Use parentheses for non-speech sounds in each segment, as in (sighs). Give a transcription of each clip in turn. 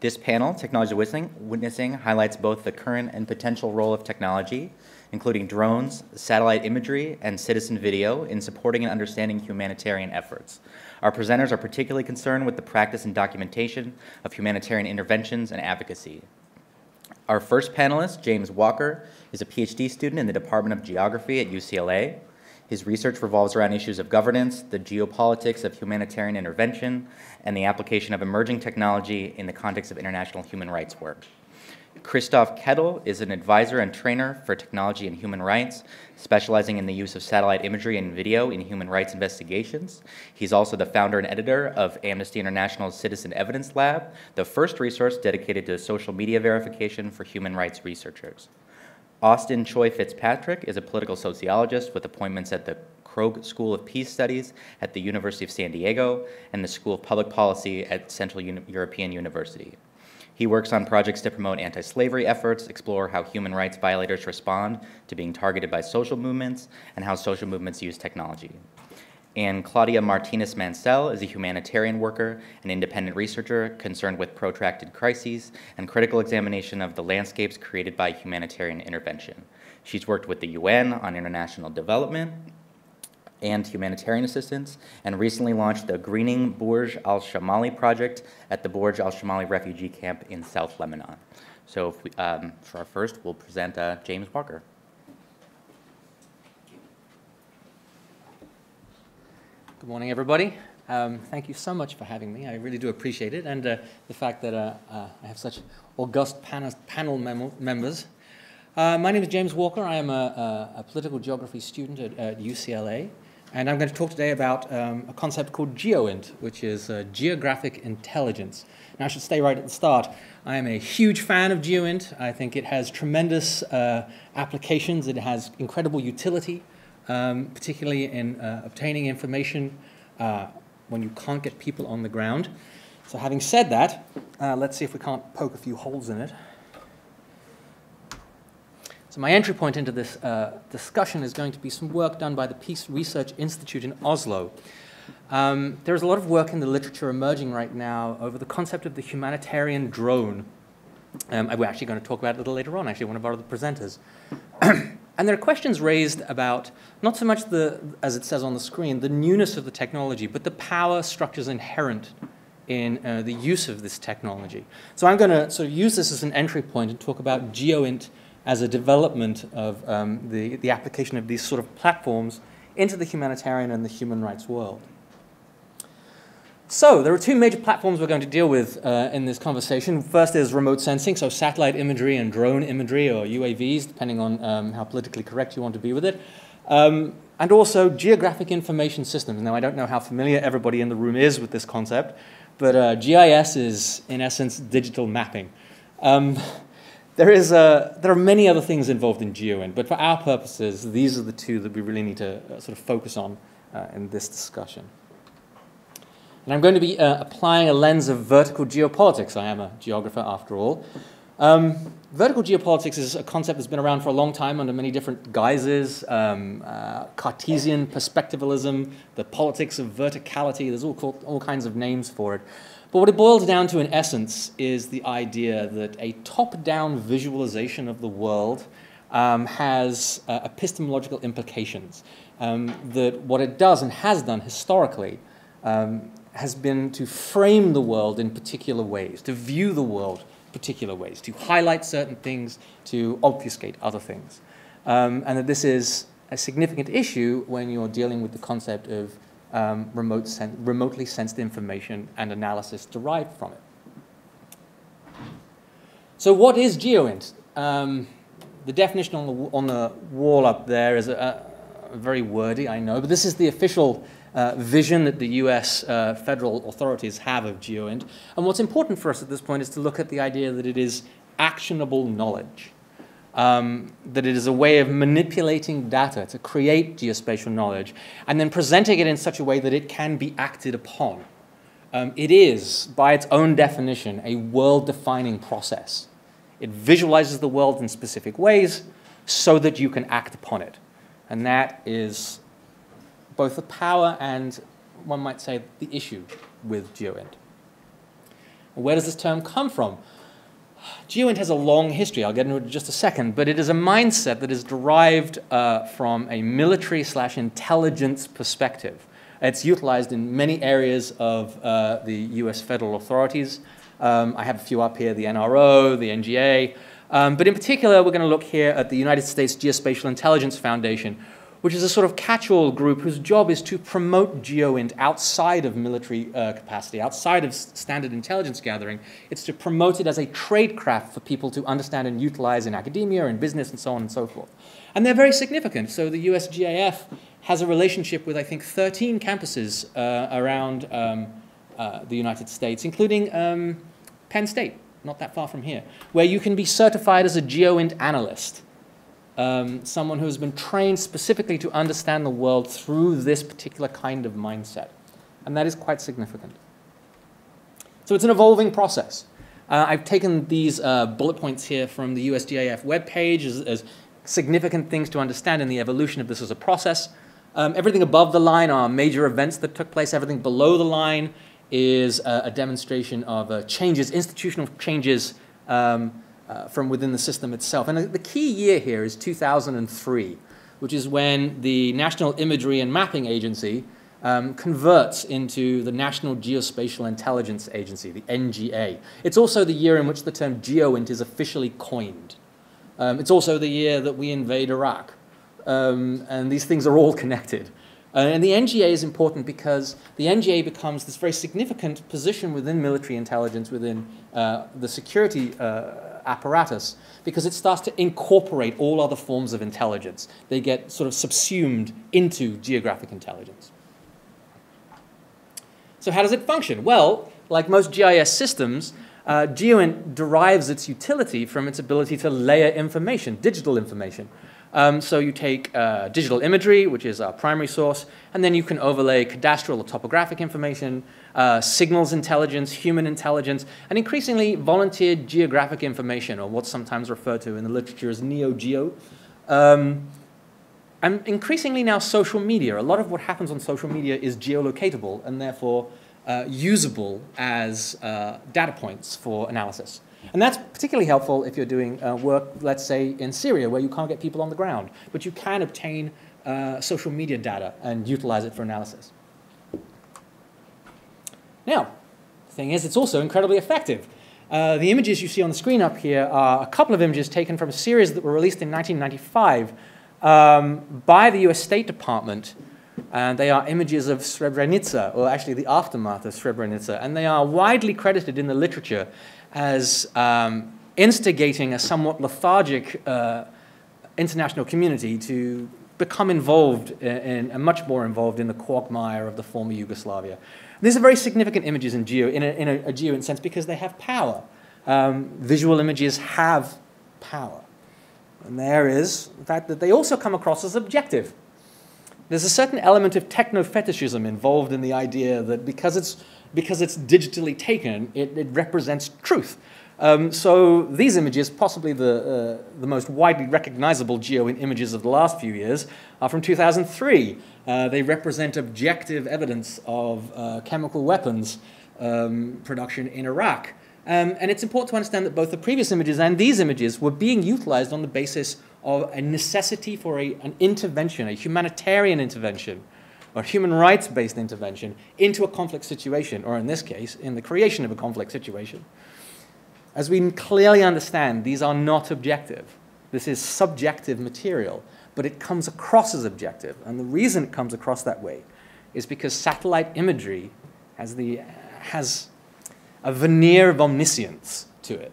This panel, Technology Witnessing, highlights both the current and potential role of technology, including drones, satellite imagery, and citizen video in supporting and understanding humanitarian efforts. Our presenters are particularly concerned with the practice and documentation of humanitarian interventions and advocacy. Our first panelist, James Walker, is a PhD student in the Department of Geography at UCLA. His research revolves around issues of governance, the geopolitics of humanitarian intervention, and the application of emerging technology in the context of international human rights work. Christoph Koettl is an advisor and trainer for technology and human rights, specializing in the use of satellite imagery and video in human rights investigations. He's also the founder and editor of Amnesty International's Citizen Evidence Lab, the first resource dedicated to social media verification for human rights researchers. Austin Choi Fitzpatrick is a political sociologist with appointments at the Kroc School of Peace Studies at the University of San Diego and the School of Public Policy at Central European University. He works on projects to promote anti slavery efforts, explore how human rights violators respond to being targeted by social movements, and how social movements use technology and Claudia Martinez Mansell is a humanitarian worker and independent researcher concerned with protracted crises and critical examination of the landscapes created by humanitarian intervention. She's worked with the UN on international development and humanitarian assistance, and recently launched the Greening Burj al Shamali project at the Burj al Shamali refugee camp in South Lebanon. So, we, um, for our first, we'll present uh, James Walker. Good morning, everybody. Um, thank you so much for having me. I really do appreciate it, and uh, the fact that uh, uh, I have such august panel, mem members. Uh, my name is James Walker. I am a, a, a political geography student at, at, UCLA, and I'm going to talk today about um, a concept called GeoInt, which is uh, geographic intelligence. Now, I should stay right at the start. I am a huge fan of GeoInt. I think it has tremendous uh, applications. It has incredible utility um, particularly in uh, obtaining information uh, when you can't get people on the ground. So having said that, uh, let's see if we can't poke a few holes in it. So my entry point into this uh, discussion is going to be some work done by the Peace Research Institute in Oslo. Um, there's a lot of work in the literature emerging right now over the concept of the humanitarian drone. Um, we're actually going to talk about it a little later on, actually, one of our other presenters. (clears throat) And there are questions raised about not so much the, as it says on the screen, the newness of the technology, but the power structures inherent in uh, the use of this technology. So I'm going to sort of use this as an entry point and talk about GeoInt as a development of um, the, the application of these sort of platforms into the humanitarian and the human rights world. So there are two major platforms we're going to deal with uh, in this conversation. First is remote sensing, so satellite imagery and drone imagery, or UAVs, depending on um, how politically correct you want to be with it. Um, and also geographic information systems. Now, I don't know how familiar everybody in the room is with this concept, but uh, GIS is, in essence, digital mapping. Um, there, is a, there are many other things involved in GeoInt, but for our purposes, these are the two that we really need to uh, sort of focus on uh, in this discussion. And I'm going to be uh, applying a lens of vertical geopolitics. I am a geographer after all. Um, vertical geopolitics is a concept that's been around for a long time under many different guises. Um, uh, Cartesian perspectivalism, the politics of verticality, there's all, all kinds of names for it. But what it boils down to, in essence, is the idea that a top down visualization of the world um, has uh, epistemological implications. Um, that what it does and has done historically um, has been to frame the world in particular ways, to view the world particular ways, to highlight certain things, to obfuscate other things. Um, and that this is a significant issue when you're dealing with the concept of um, remote sen remotely sensed information and analysis derived from it. So what is GeoInt? Um, the definition on the, on the wall up there is a, a very wordy, I know, but this is the official uh, vision that the US uh, federal authorities have of GeoInt. And what's important for us at this point is to look at the idea that it is actionable knowledge. Um, that it is a way of manipulating data to create geospatial knowledge and then presenting it in such a way that it can be acted upon. Um, it is, by its own definition, a world defining process. It visualizes the world in specific ways so that you can act upon it. And that is both the power and, one might say, the issue with GeoInt. Where does this term come from? GeoInt has a long history. I'll get into it in just a second, but it is a mindset that is derived uh, from a military slash intelligence perspective. It's utilized in many areas of uh, the U.S. federal authorities. Um, I have a few up here: the NRO, the NGA, um, but in particular, we're going to look here at the United States Geospatial Intelligence Foundation, which is a sort of catch-all group whose job is to promote GeoInt outside of military uh, capacity, outside of standard intelligence gathering. It's to promote it as a tradecraft for people to understand and utilize in academia and business and so on and so forth. And they're very significant. So the USGIF has a relationship with, I think, 13 campuses uh, around um, uh, the United States, including um, Penn State, not that far from here, where you can be certified as a GeoInt analyst um, someone who has been trained specifically to understand the world through this particular kind of mindset. And that is quite significant. So it's an evolving process. Uh, I've taken these uh, bullet points here from the USGIF webpage as, as, significant things to understand in the evolution of this as a process. Um, everything above the line are major events that took place. Everything below the line is uh, a demonstration of uh, changes, institutional changes um, uh, from within the system itself. And the key year here is 2003, which is when the National Imagery and Mapping Agency um, converts into the National Geospatial Intelligence Agency, the NGA. It's also the year in which the term GeoInt is officially coined. Um, it's also the year that we invade Iraq. Um, and these things are all (laughs) connected. Uh, and the NGA is important because the NGA becomes this very significant position within military intelligence, within uh, the security uh, apparatus because it starts to incorporate all other forms of intelligence. They get sort of subsumed into geographic intelligence. So, how does it function? Well, like most GIS systems, uh, GeoInt derives its utility from its ability to layer information, digital information. Um, so you take uh, digital imagery, which is our primary source, and then you can overlay cadastral or topographic information, uh, signals intelligence, human intelligence, and increasingly volunteered geographic information, or what's sometimes referred to in the literature as neo-geo. Um, and increasingly now social media. A lot of what happens on social media is geolocatable and therefore uh, usable as uh, data points for analysis. And that's particularly helpful if you're doing uh, work, let's say, in Syria, where you can't get people on the ground, but you can obtain uh, social media data and utilize it for analysis. Now, the thing is, it's also incredibly effective. Uh, the images you see on the screen up here are a couple of images taken from a series that were released in 1995 um, by the US State Department. And they are images of Srebrenica, or actually the aftermath of Srebrenica. And they are widely credited in the literature as um, instigating a somewhat lethargic uh, international community to become involved in, and much more involved in the quagmire of the former Yugoslavia. These are very significant images in geo, in a, Geo in a, a geo sense because they have power. Um, visual images have power. And there is the fact that they also come across as objective. There's a certain element of techno-fetishism involved in the idea that because it's because it's digitally taken, it, it represents truth. Um, so these images, possibly the, uh, the most widely recognizable geo images of the last few years, are from 2003. Uh, they represent objective evidence of uh, chemical weapons um, production in Iraq. Um, and it's important to understand that both the previous images and these images were being utilized on the basis of a necessity for a, an intervention, a humanitarian intervention or human rights based intervention into a conflict situation, or in this case, in the creation of a conflict situation. As we clearly understand, these are not objective. This is subjective material, but it comes across as objective. And the reason it comes across that way is because satellite imagery has, the, has a veneer of omniscience to it.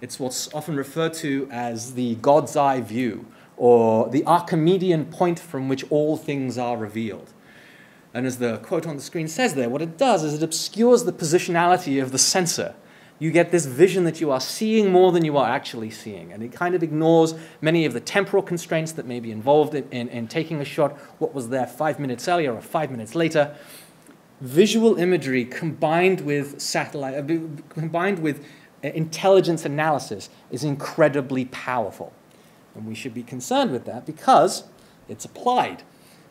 It's what's often referred to as the God's eye view, or the Archimedean point from which all things are revealed. And as the quote on the screen says there, what it does is it obscures the positionality of the sensor. You get this vision that you are seeing more than you are actually seeing. And it kind of ignores many of the temporal constraints that may be involved in, in, in taking a shot, what was there five minutes earlier or five minutes later. Visual imagery combined with satellite, uh, combined with uh, intelligence analysis is incredibly powerful. And we should be concerned with that because it's applied.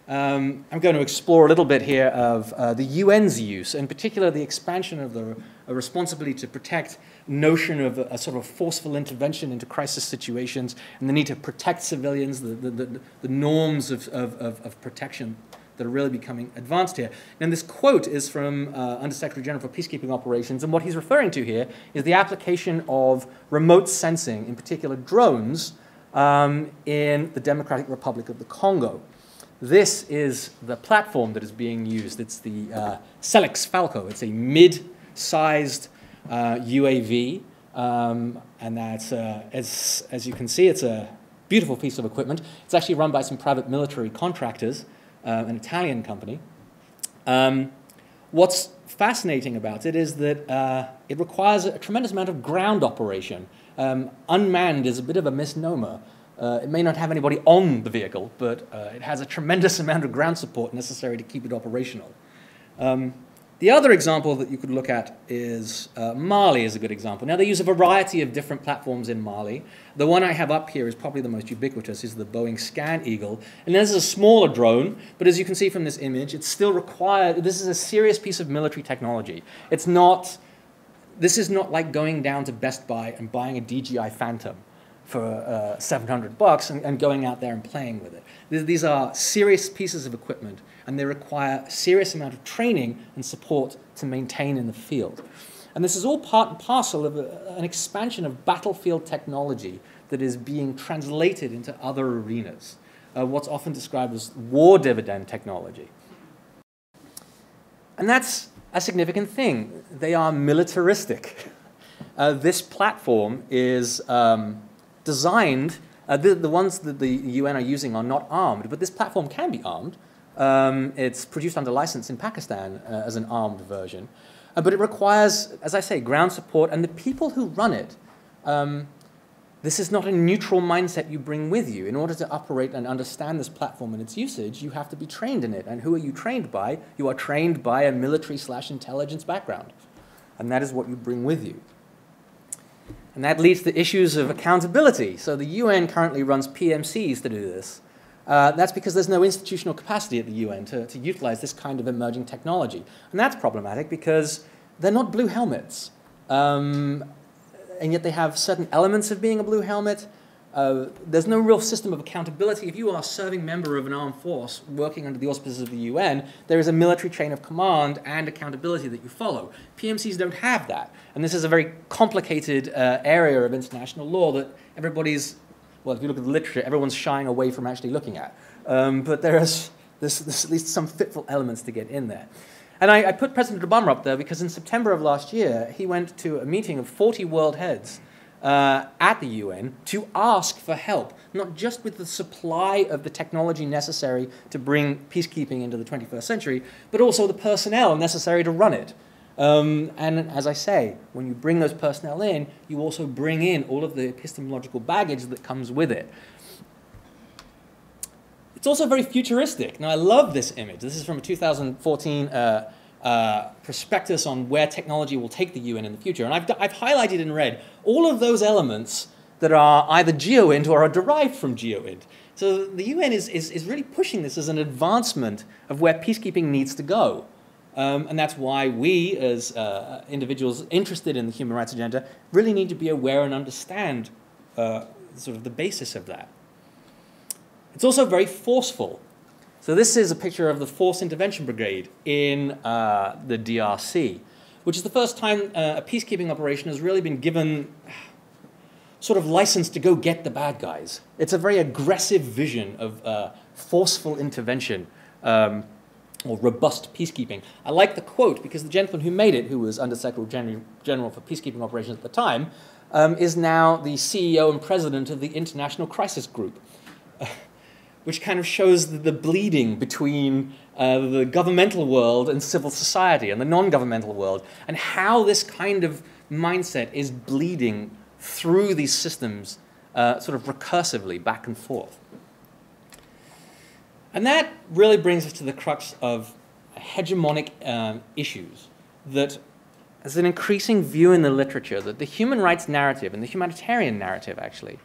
Um, I'm going to explore a little bit here of uh, the UN's use, in particular the expansion of the, responsibility to protect, notion of a, a, sort of forceful intervention into crisis situations, and the need to protect civilians, the, the, the, the norms of, of, of, protection that are really becoming advanced here. And this quote is from uh, Undersecretary General for Peacekeeping Operations, and what he's referring to here is the application of remote sensing, in particular drones, um, in the Democratic Republic of the Congo. This is the platform that is being used. It's the uh, Selex Falco. It's a mid-sized uh, UAV, um, and that's, uh, as, as you can see, it's a beautiful piece of equipment. It's actually run by some private military contractors, uh, an Italian company. Um, what's fascinating about it is that uh, it requires a tremendous amount of ground operation. Um, unmanned is a bit of a misnomer. Uh, it may not have anybody on the vehicle, but uh, it has a tremendous (laughs) amount of ground support necessary to keep it operational. Um, the other example that you could look at is uh, Mali is a good example. Now, they use a variety of different platforms in Mali. The one I have up here is probably the most ubiquitous, is the Boeing Scan Eagle. And this is a smaller drone, but as you can see from this image, it's still required, this is a serious piece of military technology. It's not, this is not like going down to Best Buy and buying a DJI Phantom for uh, 700 bucks and, and, going out there and playing with it. These are serious pieces of equipment and they require a serious amount of training and support to maintain in the field. And this is all part and parcel of a, an expansion of battlefield technology that is being translated into other arenas, uh, what's often described as war dividend technology. And that's a significant thing. They are militaristic. (laughs) Uh, this platform is um, designed, uh, the, the ones that the UN are using are not armed, but this platform can be armed. Um, it's produced under license in Pakistan uh, as an armed version. Uh, but it requires, as I say, ground support, and the people who run it, um, this is not a neutral mindset you bring with you. In order to operate and understand this platform and its usage, you have to be trained in it. And who are you trained by? You are trained by a military slash intelligence background. And that is what you bring with you. And that leads to issues of accountability. So the UN currently runs PMCs to do this. Uh, that's because there's no institutional capacity at the UN to, to utilize this kind of emerging technology. And that's problematic because they're not blue helmets. Um, and yet they have certain elements of being a blue helmet, uh, there's no real system of accountability. If you are a serving member of an armed force working under the auspices of the UN, there is a military chain of command and accountability that you follow. PMCs don't have that. And this is a very complicated uh, area of international law that everybody's, well, if you look at the literature, everyone's shying away from actually looking at. Um, but there's, there's at least some fitful elements to get in there. And I, I put President Obama up there because in September of last year, he went to a meeting of 40 world heads uh, at the UN to ask for help, not just with the supply of the technology necessary to bring peacekeeping into the 21st century, but also the personnel necessary to run it. Um, and as I say, when you bring those personnel in, you also bring in all of the epistemological baggage that comes with it. It's also very futuristic. Now, I love this image. This is from a 2014 uh, uh, prospectus on where technology will take the UN in the future. And I've, I've highlighted in red all of those elements that are either GeoINT or are derived from GeoINT. So the UN is, is, is really pushing this as an advancement of where peacekeeping needs to go. Um, and that's why we, as uh, individuals interested in the human rights agenda, really need to be aware and understand uh, sort of the basis of that. It's also very forceful. So this is a picture of the Force Intervention Brigade in uh, the DRC, which is the first time uh, a peacekeeping operation has really been given (sighs) sort of license to go get the bad guys. It's a very aggressive vision of uh, forceful intervention um, or robust peacekeeping. I like the quote because the gentleman who made it, who was Undersecretary General for Peacekeeping Operations at the time, um, is now the CEO and president of the International Crisis Group (laughs) which kind of shows the, the bleeding between uh, the governmental world and civil society and the non governmental world, and how this kind of mindset is bleeding through these systems uh, sort of recursively back and forth. And that really brings us to the crux of hegemonic um, issues that there's an increasing view in the literature that the human rights narrative and the humanitarian narrative actually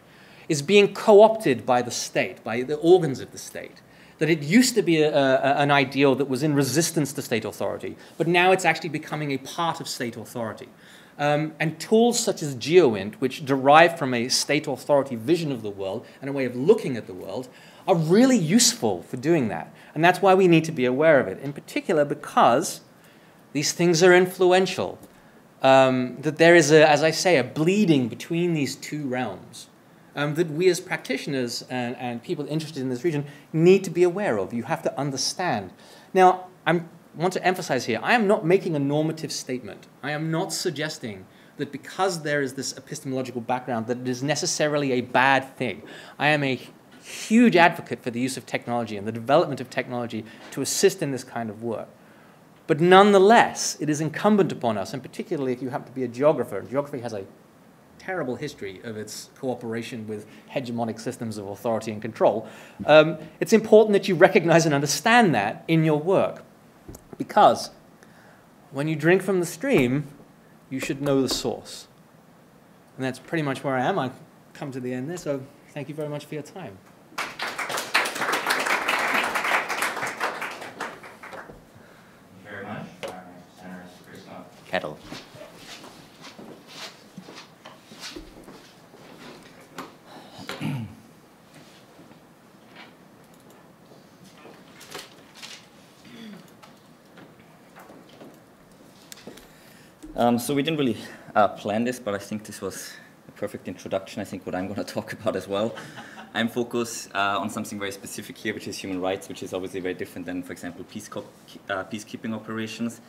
is being co opted by the state, by the organs of the state. that it used to be a, a, an ideal that was in resistance to state authority, but now it's actually becoming a part of state authority. Um, and tools such as GeoInt, which derive from a state authority vision of the world and a way of looking at the world, are really useful for doing that. And that's why we need to be aware of it, in particular because these things are influential. Um, that there is, a, as I say, a bleeding between these two realms um, that we as practitioners and, and people interested in this region need to be aware of. You have to understand. Now, I want to emphasize here, I am not making a normative statement. I am not suggesting that because there is this epistemological background that it is necessarily a bad thing. I am a huge advocate for the use of technology and the development of technology to assist in this kind of work. But nonetheless, it is incumbent upon us, and particularly if you happen to be a geographer, and geography has a terrible history of its cooperation with hegemonic systems of authority and control, um, it's important that you recognize and understand that in your work. Because when you drink from the stream, you should know the source. And that's pretty much where I am. I've come to the end there, so thank you very much for your time. very much, Koettl. Um, so we didn't really uh, plan this, but I think this was a perfect introduction. I think what I'm going (laughs) to talk about as well. I'm focused uh, on something very specific here, which is human rights, which is obviously very different than, for example, peace uh, peacekeeping operations.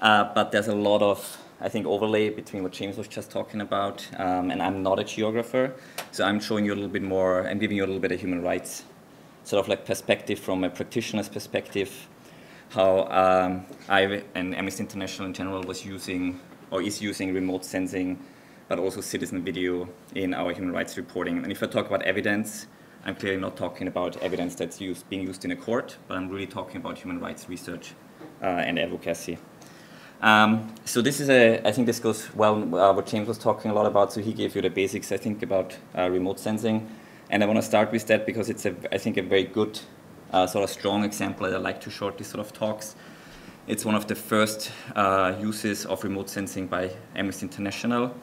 Uh, but there's a lot of, I think, overlay between what James was just talking about, um, and I'm not a geographer, so I'm showing you a little bit more, I'm giving you a little bit of human rights sort of like perspective from a practitioner's perspective, how um, I and Amnesty International in general was using or is using remote sensing, but also citizen video in our human rights reporting. And if I talk about evidence, I'm clearly not talking about evidence that's used, being used in a court, but I'm really talking about human rights research uh, and advocacy. Um, so this is a, I think this goes well, uh, what James was talking a lot about, so he gave you the basics, I think, about uh, remote sensing. And I want to start with that because it's, a, I think, a very good uh, sort of strong example that I like to short these sort of talks. It's one of the first uh, uses of remote sensing by Amnesty International.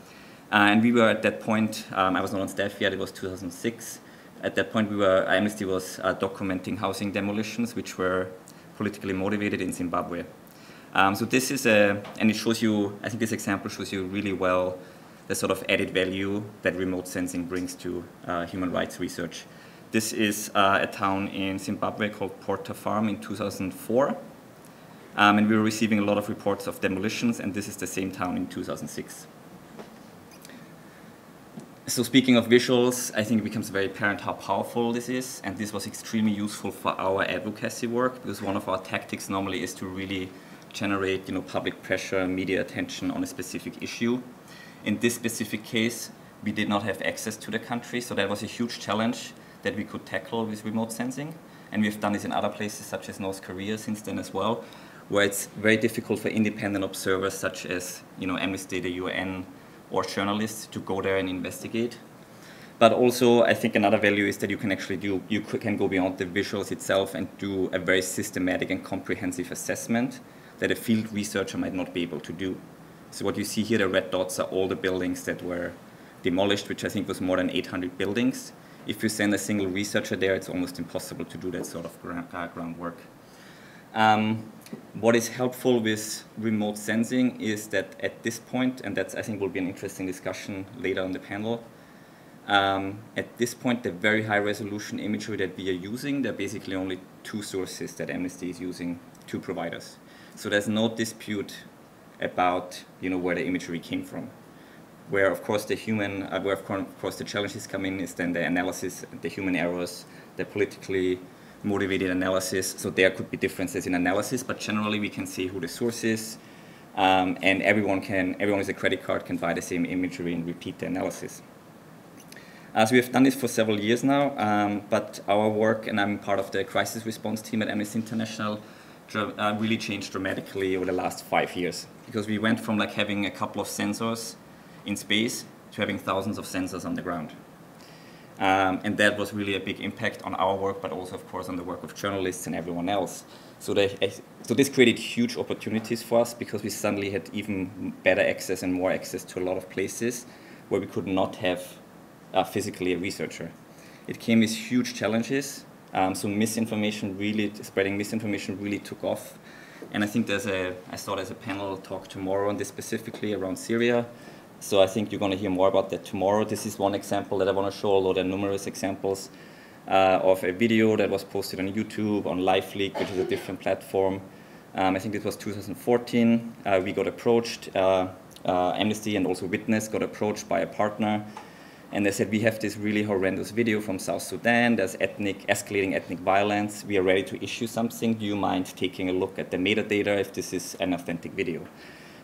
Uh, and we were at that point, um, I was not on staff yet, it was 2006. At that point, we were, Amnesty was uh, documenting housing demolitions, which were politically motivated in Zimbabwe. Um, so this is a, and it shows you, I think this example shows you really well the sort of added value that remote sensing brings to uh, human rights research. This is uh, a town in Zimbabwe called Porta Farm in 2004. Um, and we were receiving a lot of reports of demolitions, and this is the same town in 2006. So speaking of visuals, I think it becomes very apparent how powerful this is, and this was extremely useful for our advocacy work, because one of our tactics normally is to really generate you know, public pressure, media attention on a specific issue. In this specific case, we did not have access to the country, so that was a huge challenge that we could tackle with remote sensing. And we've done this in other places, such as North Korea since then as well, where it's very difficult for independent observers, such as you know, Amnesty, the UN, or journalists, to go there and investigate. But also, I think another value is that you can actually do, you can go beyond the visuals itself and do a very systematic and comprehensive assessment that a field researcher might not be able to do. So what you see here, the red dots are all the buildings that were demolished, which I think was more than 800 buildings if you send a single researcher there, it's almost impossible to do that sort of uh, groundwork. Um, what is helpful with remote sensing is that at this point, and that's I think will be an interesting discussion later on the panel, um, at this point, the very high resolution imagery that we are using, there are basically only two sources that Amnesty is using, two providers. So there's no dispute about you know, where the imagery came from where of course the human, uh, where of course the challenges come in is then the analysis, the human errors, the politically motivated analysis. So there could be differences in analysis, but generally we can see who the source is, um, and everyone can, everyone with a credit card can buy the same imagery and repeat the analysis. Uh, so we have done this for several years now, um, but our work, and I'm part of the crisis response team at Amnesty International, uh, really changed dramatically over the last five years because we went from like having a couple of sensors in space to having thousands of sensors on the ground. Um, and that was really a big impact on our work, but also, of course, on the work of journalists and everyone else. So, they, so this created huge opportunities for us because we suddenly had even better access and more access to a lot of places where we could not have uh, physically a researcher. It came with huge challenges. Um, so misinformation really, spreading misinformation really took off. And I think there's a, I saw there's a panel talk tomorrow on this specifically around Syria. So I think you're going to hear more about that tomorrow. This is one example that I want to show, although there are numerous examples uh, of a video that was posted on YouTube, on LiveLeak, which is a different platform. Um, I think it was 2014. Uh, we got approached, uh, uh, Amnesty and also Witness got approached by a partner and they said, we have this really horrendous video from South Sudan. There's ethnic, escalating ethnic violence. We are ready to issue something. Do you mind taking a look at the metadata if this is an authentic video?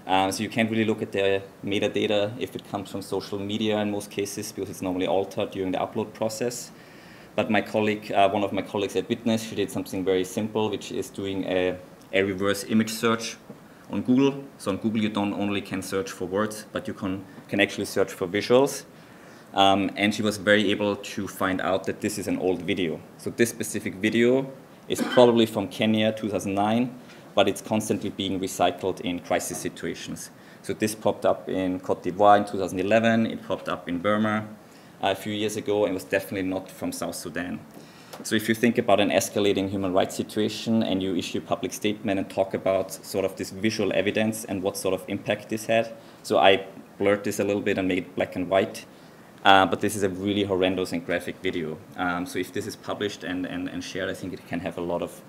Um, so you can't really look at the metadata if it comes from social media in most cases because it's normally altered during the upload process. But my colleague, uh, one of my colleagues at Witness, she did something very simple, which is doing a, a reverse image search on Google. So on Google, you don't only can search for words, but you can, can actually search for visuals. Um, and she was very able to find out that this is an old video. So this specific video is probably from Kenya 2009, but it's constantly being recycled in crisis situations. So this popped up in Cote d'Ivoire in 2011, it popped up in Burma uh, a few years ago, and was definitely not from South Sudan. So if you think about an escalating human rights situation and you issue a public statement and talk about sort of this visual evidence and what sort of impact this had, so I blurred this a little bit and made it black and white. Uh, but this is a really horrendous and graphic video. Um, so if this is published and, and, and shared, I think it can have a lot of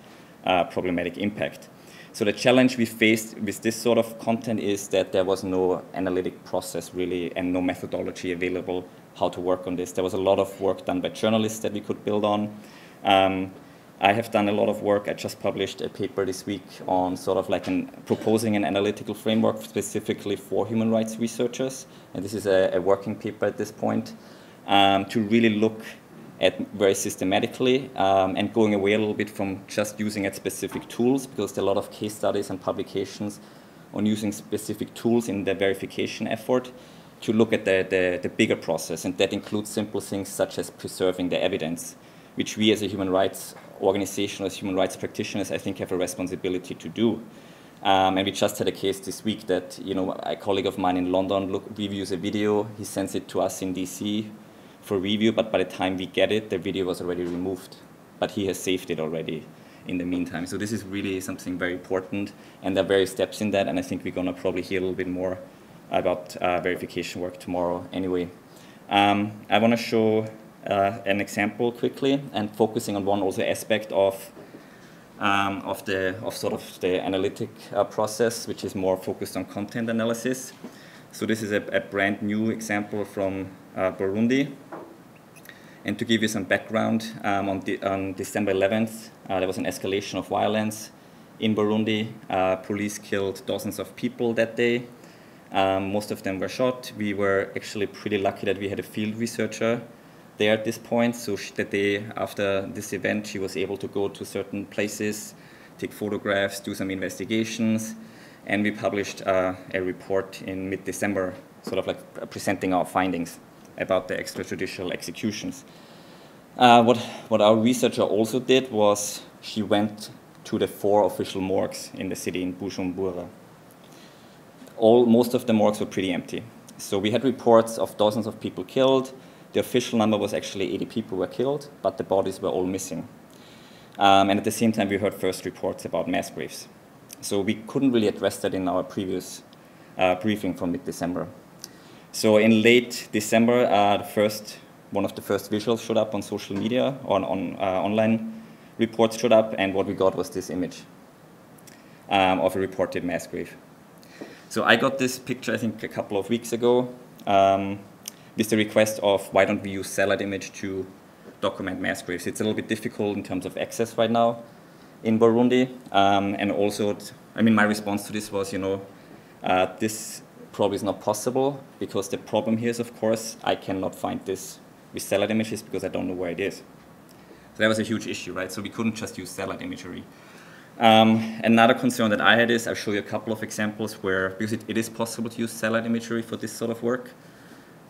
uh, problematic impact. So the challenge we faced with this sort of content is that there was no analytic process really and no methodology available how to work on this. There was a lot of work done by journalists that we could build on. Um, I have done a lot of work. I just published a paper this week on sort of like an, proposing an analytical framework specifically for human rights researchers. And this is a, a working paper at this point um, to really look at very systematically um, and going away a little bit from just using at specific tools because there are a lot of case studies and publications on using specific tools in the verification effort to look at the, the, the bigger process. And that includes simple things such as preserving the evidence which we as a human rights organization, as human rights practitioners, I think have a responsibility to do. Um, and we just had a case this week that, you know, a colleague of mine in London look, reviews a video, he sends it to us in DC for review, but by the time we get it, the video was already removed. But he has saved it already in the meantime. So this is really something very important, and there are various steps in that, and I think we're going to probably hear a little bit more about uh, verification work tomorrow anyway. Um, I want to show uh, an example quickly and focusing on one also aspect of um, of the of sort of the analytic uh, process, which is more focused on content analysis. So this is a, a brand new example from uh, Burundi. And to give you some background, um, on, on, December 11th, uh, there was an escalation of violence in Burundi. Uh, police killed dozens of people that day. Um, most of them were shot. We were actually pretty lucky that we had a field researcher there at this point. So she, the day after this event, she was able to go to certain places, take photographs, do some investigations, and we published uh, a report in mid-December, sort of like presenting our findings about the extrajudicial executions. Uh, what, what our researcher also did was she went to the four official morgues in the city in Bujumbura. All, most of the morgues were pretty empty. So we had reports of dozens of people killed, the official number was actually 80 people were killed, but the bodies were all missing. Um, and at the same time, we heard first reports about mass graves. So we couldn't really address that in our previous uh, briefing from mid-December. So in late December, uh, the first, one of the first visuals showed up on social media, on, on uh, online reports showed up, and what we got was this image um, of a reported mass grave. So I got this picture, I think, a couple of weeks ago. Um, with the request of why don't we use satellite image to document mass graves. It's a little bit difficult in terms of access right now in Burundi. Um, and also, I mean, my response to this was, you know, uh, this probably is not possible because the problem here is, of course, I cannot find this with satellite images because I don't know where it is. So that was a huge issue, right? So we couldn't just use satellite imagery. Um, another concern that I had is, I'll show you a couple of examples where, because it, it is possible to use satellite imagery for this sort of work,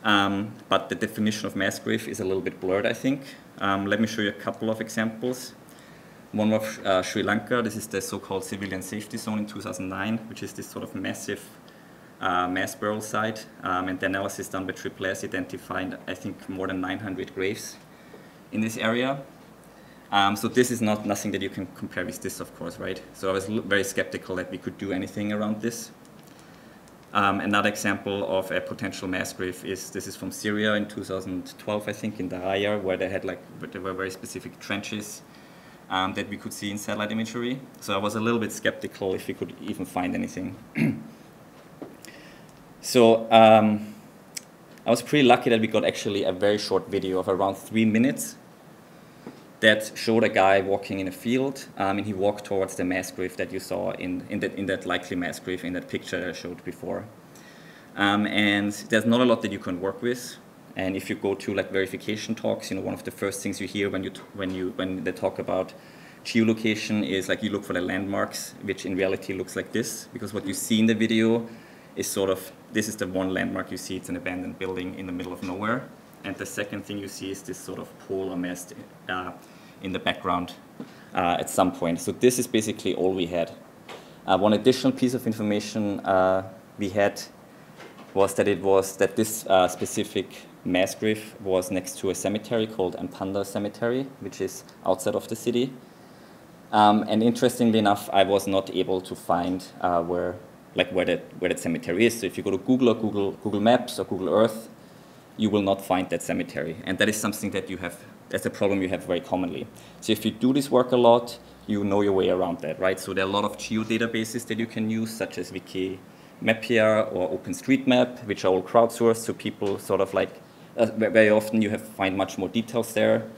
Um, but the definition of mass grave is a little bit blurred, I think. Um, let me show you a couple of examples. One of uh, Sri Lanka, this is the so-called civilian safety zone in 2009, which is this sort of massive uh, mass burial site. Um, and the analysis done by AAAS identified, I think, more than 900 graves in this area. Um, so this is not nothing that you can compare with this, of course, right? So I was very skeptical that we could do anything around this. Um, another example of a potential mass grave is this is from Syria in 2012, I think, in Daraya, where they had like there were very specific trenches um, that we could see in satellite imagery. So I was a little bit skeptical if we could even find anything. (clears throat) so um, I was pretty lucky that we got actually a very short video of around three minutes that showed a guy walking in a field, um, and he walked towards the mass grave that you saw in, in, that, in that likely mass grave in that picture that I showed before. Um, and there's not a lot that you can work with. And if you go to like verification talks, you know, one of the first things you hear when you when you when they talk about geolocation is like you look for the landmarks, which in reality looks like this, because what you see in the video is sort of this is the one landmark you see. It's an abandoned building in the middle of nowhere. And the second thing you see is this sort of pole or mast uh, in the background uh, at some point. So this is basically all we had. Uh, one additional piece of information uh, we had was that it was that this uh, specific mass grave was next to a cemetery called Ampanda Cemetery, which is outside of the city. Um, and interestingly enough, I was not able to find uh, where, like where that where that cemetery is. So if you go to Google or Google Google Maps or Google Earth, you will not find that cemetery. And that is something that you have, that's a problem you have very commonly. So if you do this work a lot, you know your way around that, right? So there are a lot of geo databases that you can use, such as Wikimapia or OpenStreetMap, which are all crowdsourced, so people sort of like, uh, very often you have find much more details there.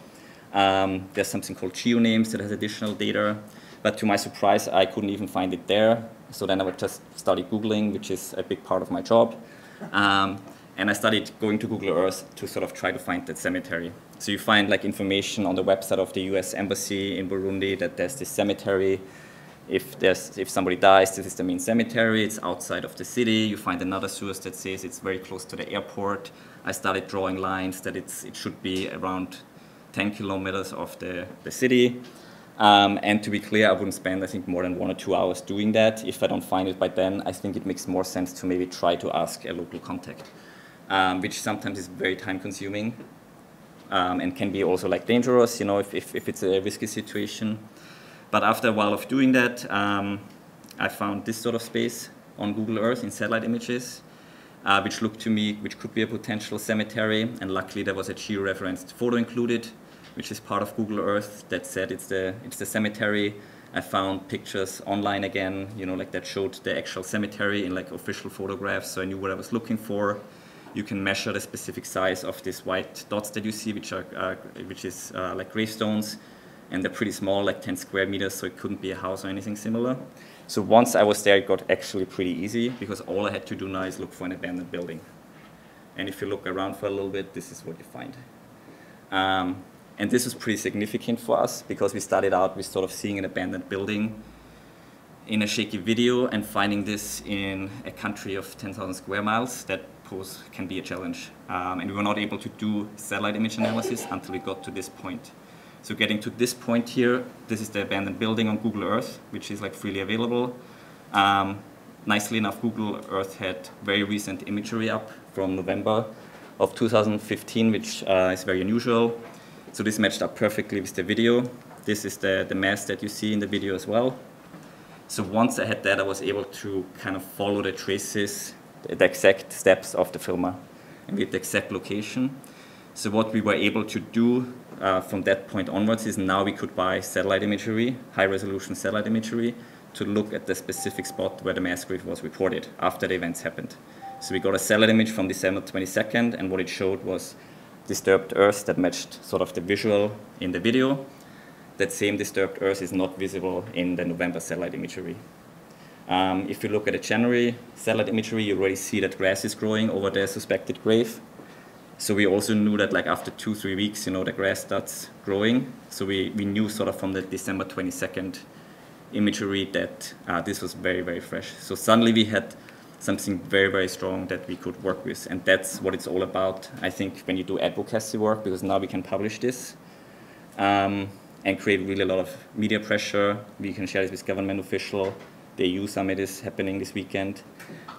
Um, there's something called GeoNames that has additional data, but to my surprise, I couldn't even find it there. So then I would just study Googling, which is a big part of my job. Um, and I started going to Google Earth to sort of try to find that cemetery. So you find like information on the website of the U.S. Embassy in Burundi that there's this cemetery. If there's if somebody dies, this is the main cemetery. It's outside of the city. You find another source that says it's very close to the airport. I started drawing lines that it's it should be around 10 kilometers of the, the city. Um, and to be clear, I wouldn't spend, I think, more than one or two hours doing that. If I don't find it by then, I think it makes more sense to maybe try to ask a local contact um, which sometimes is very time consuming um, and can be also like dangerous, you know, if, if, if, it's a risky situation. But after a while of doing that, um, I found this sort of space on Google Earth in satellite images, uh, which looked to me, which could be a potential cemetery. And luckily there was a geo-referenced photo included, which is part of Google Earth that said it's the, it's the cemetery. I found pictures online again, you know, like that showed the actual cemetery in like official photographs, so I knew what I was looking for you can measure the specific size of these white dots that you see, which are uh, which is uh, like gravestones, and they're pretty small, like 10 square meters, so it couldn't be a house or anything similar. So once I was there, it got actually pretty easy because all I had to do now is look for an abandoned building. And if you look around for a little bit, this is what you find. Um, and this was pretty significant for us because we started out with sort of seeing an abandoned building in a shaky video and finding this in a country of 10,000 square miles that pose can be a challenge. Um, and we were not able to do satellite image analysis until we got to this point. So getting to this point here, this is the abandoned building on Google Earth, which is like freely available. Um, nicely enough, Google Earth had very recent imagery up from November of 2015, which uh, is very unusual. So this matched up perfectly with the video. This is the, the mass that you see in the video as well. So once I had that, I was able to kind of follow the traces, the exact steps of the filmer, and with the exact location. So what we were able to do uh, from that point onwards is now we could buy satellite imagery, high-resolution satellite imagery, to look at the specific spot where the mass grave was reported after the events happened. So we got a satellite image from December 22nd, and what it showed was disturbed earth that matched sort of the visual in the video, that same disturbed Earth is not visible in the November satellite imagery. Um, if you look at the January satellite imagery, you already see that grass is growing over the suspected grave. So we also knew that like after two, three weeks, you know, the grass starts growing. So we, we knew sort of from the December 22nd imagery that uh, this was very, very fresh. So suddenly we had something very, very strong that we could work with. And that's what it's all about, I think, when you do advocacy work, because now we can publish this um, and create really a lot of media pressure. We can share this with government official. The EU summit is happening this weekend.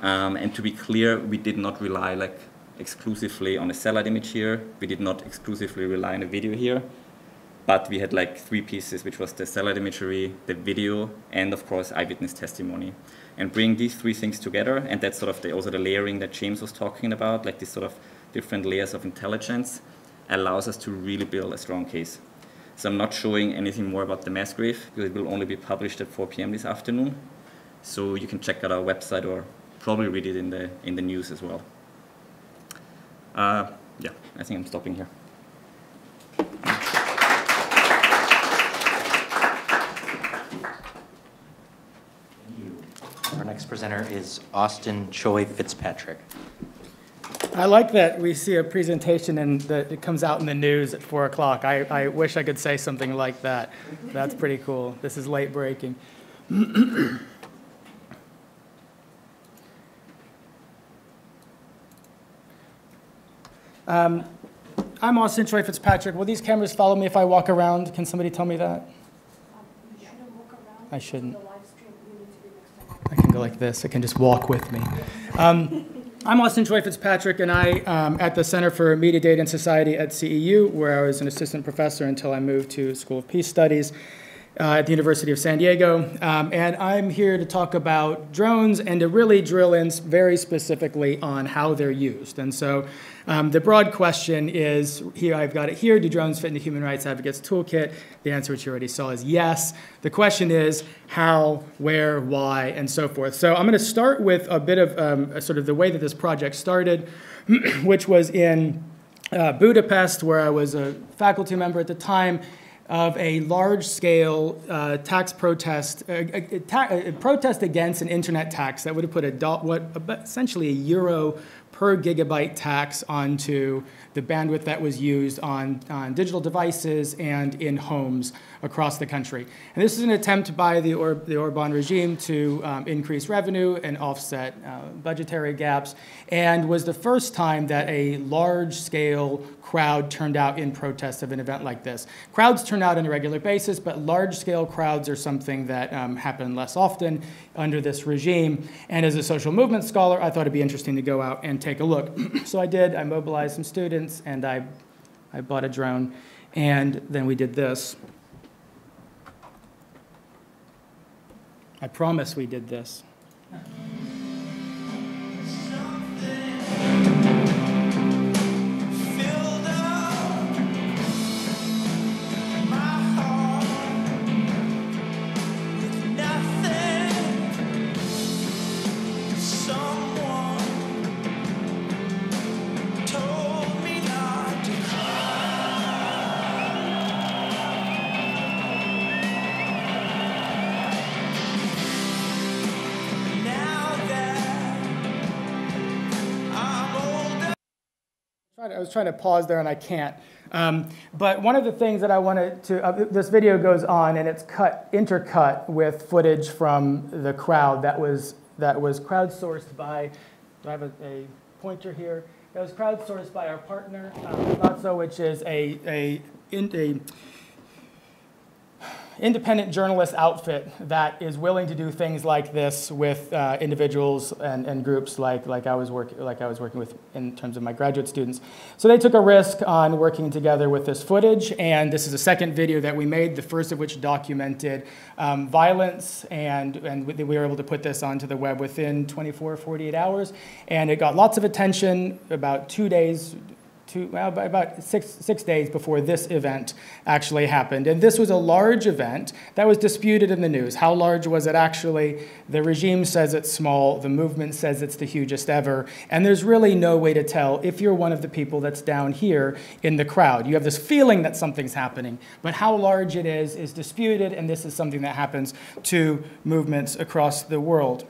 Um, and to be clear, we did not rely like exclusively on a satellite image here. We did not exclusively rely on a video here. But we had like three pieces, which was the satellite imagery, the video, and of course eyewitness testimony and bring these three things together. And that's sort of the, also the layering that James was talking about, like these sort of different layers of intelligence, allows us to really build a strong case. So I'm not showing anything more about the mass grave because it will only be published at 4 p.m. this afternoon. So you can check out our website or probably read it in the in the news as well. Uh, yeah, I think I'm stopping here. Our next presenter is Austin Choi Fitzpatrick. I like that we see a presentation and that it comes out in the news at 4 o'clock. I, I wish I could say something like that. That's pretty cool. This is late breaking. um, I'm Austin Choi Fitzpatrick. Will these cameras follow me if I walk around? Can somebody tell me that? You shouldn't walk around. I shouldn't. The live stream, you need to be next to I can go like this. It can just walk with me. Um, I'm Austin Choi Fitzpatrick, and I um, at the Center for Media Data and Society at CEU, where I was an assistant professor until I moved to School of Peace Studies uh, at the University of San Diego. Um, and I'm here to talk about drones and to really drill in very specifically on how they're used. And so um, the broad question is here, I've got it here do drones fit into Human Rights Advocates Toolkit? The answer, which you already saw, is yes. The question is how, where, why, and so forth. So I'm going to start with a bit of um, sort of the way that this project started, (clears throat) which was in uh, Budapest, where I was a faculty member at the time of a large-scale uh, tax protest, a, ta a, protest against an internet tax that would have put a do- what essentially a euro per gigabyte tax onto the bandwidth that was used on, on digital devices and in homes across the country. And this is an attempt by the, or, the Orban regime to um, increase revenue and offset uh, budgetary gaps, and was the first time that a large scale crowd turned out in protest of an event like this. Crowds turn out on a regular basis, but large scale crowds are something that um, happen less often under this regime. And as a social movement scholar, I thought it'd be interesting to go out and take a look. (clears throat) so I did. I mobilized some students and I, I bought a drone. And then we did this. I promise we did this. Was trying to pause there and I can't. Um, but one of the things that I wanted to, uh, this video goes on and it's cut, intercut with footage from the crowd that was, that was crowdsourced by, do I have a, a pointer here? That was crowdsourced by our partner, um, which is a, a, in, a independent journalist outfit that is willing to do things like this with uh, individuals and, and groups like, like, I was work, like I was working with in terms of my graduate students. So they took a risk on working together with this footage, and this is a second video that we made, the first of which documented um, violence, and, and we were able to put this onto the web within 24, 48 hours, and it got lots of attention about two days, two, well, about six, six days before this event actually happened. And this was a large event that was disputed in the news. How large was it actually? The regime says it's small, the movement says it's the hugest ever, and there's really no way to tell if you're one of the people that's down here in the crowd. You have this feeling that something's happening, but how large it is is disputed, and this is something that happens to movements across the world.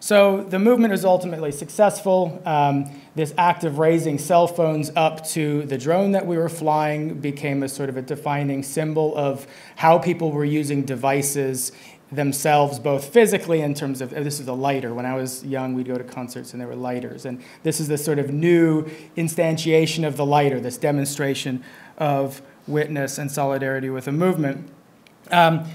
So the movement was ultimately successful. Um, this act of raising cell phones up to the drone that we were flying became a sort of a defining symbol of how people were using devices themselves both physically in terms of this is a lighter. When I was young, we'd go to concerts and there were lighters. And this is this sort of new instantiation of the lighter, this demonstration of witness and solidarity with a movement. Um,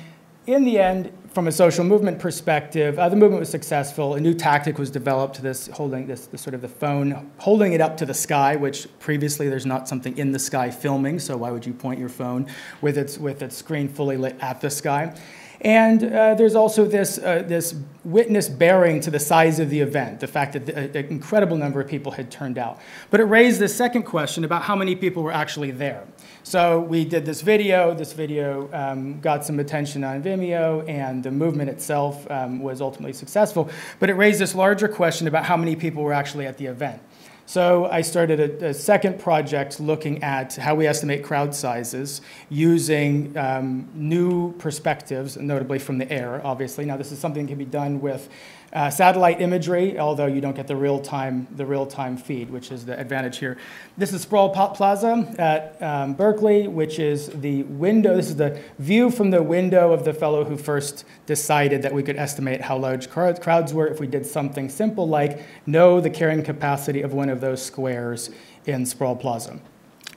in the end, from a social movement perspective, uh, the movement was successful. A new tactic was developed, this holding this, this, sort of the phone, holding it up to the sky, which previously there's not something in the sky filming, so why would you point your phone with its, with its screen fully lit at the sky? And uh, there's also this, uh, this witness bearing to the size of the event, the fact that an incredible number of people had turned out. But it raised the second question about how many people were actually there. So we did this video. This video um, got some attention on Vimeo, and the movement itself um, was ultimately successful. But it raised this larger question about how many people were actually at the event. So I started a, a, second project looking at how we estimate crowd sizes using um, new perspectives, notably from the air, obviously. Now this is something that can be done with uh, satellite imagery, although you don't get the real-time the real-time feed, which is the advantage here. This is Sproul Plaza at um, Berkeley, which is the window. This is the view from the window of the fellow who first decided that we could estimate how large crowds were if we did something simple like know the carrying capacity of one of those squares in Sproul Plaza.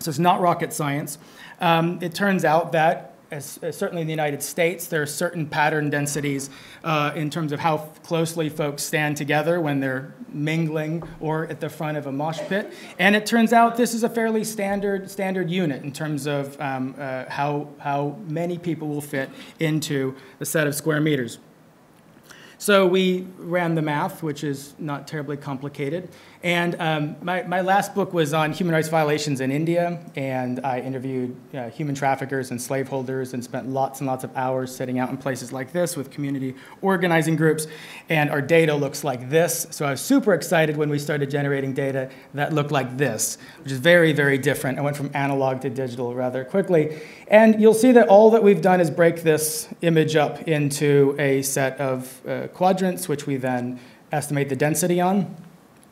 So it's not rocket science. Um, it turns out that as, as certainly in the United States, there are certain pattern densities uh, in terms of how closely folks stand together when they're mingling or at the front of a mosh pit. And it turns out this is a fairly standard, standard unit in terms of um, uh, how, how many people will fit into a set of square meters. So we ran the math, which is not terribly complicated. And um, my, my last book was on human rights violations in India, and I interviewed uh, human traffickers and slaveholders and spent lots and lots of hours sitting out in places like this with community organizing groups. And our data looks like this. So I was super excited when we started generating data that looked like this, which is very, very different. I went from analog to digital rather quickly. And you'll see that all that we've done is break this image up into a set of uh, quadrants, which we then estimate the density on.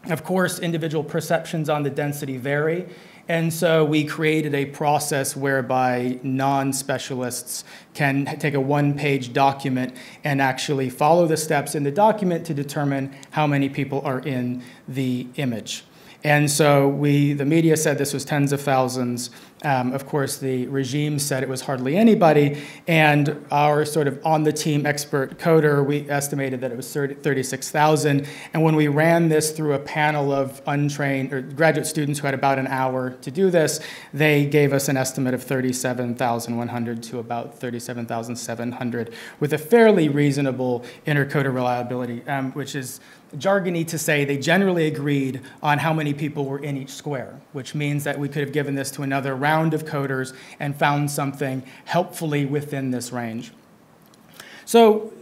Of course, individual perceptions on the density vary. And so we created a process whereby non specialists can take a one page document and actually follow the steps in the document to determine how many people are in the image. And so we, the media said this was tens of thousands. Um, of course, the regime said it was hardly anybody. And our sort of on the team expert coder, we estimated that it was 36,000. And when we ran this through a panel of untrained or graduate students who had about an hour to do this, they gave us an estimate of 37,100 to about 37,700 with a fairly reasonable intercoder reliability, um, which is jargony to say they generally agreed on how many people were in each square, which means that we could have given this to another round of coders and found something helpfully within this range. So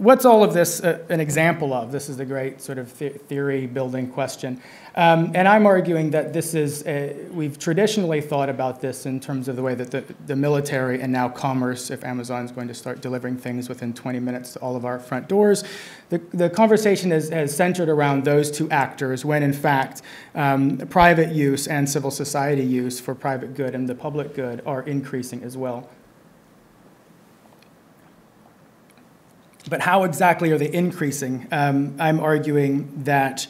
what's all of this uh, an example of? This is the great sort of th theory building question. Um, and I'm arguing that this is, a, we've traditionally thought about this in terms of the way that the, the military and now commerce, if Amazon is going to start delivering things within 20 minutes to all of our front doors, the, the conversation is, has centered around those two actors when in fact um, private use and civil society use for private good and the public good are increasing as well. But how exactly are they increasing? Um, I'm arguing that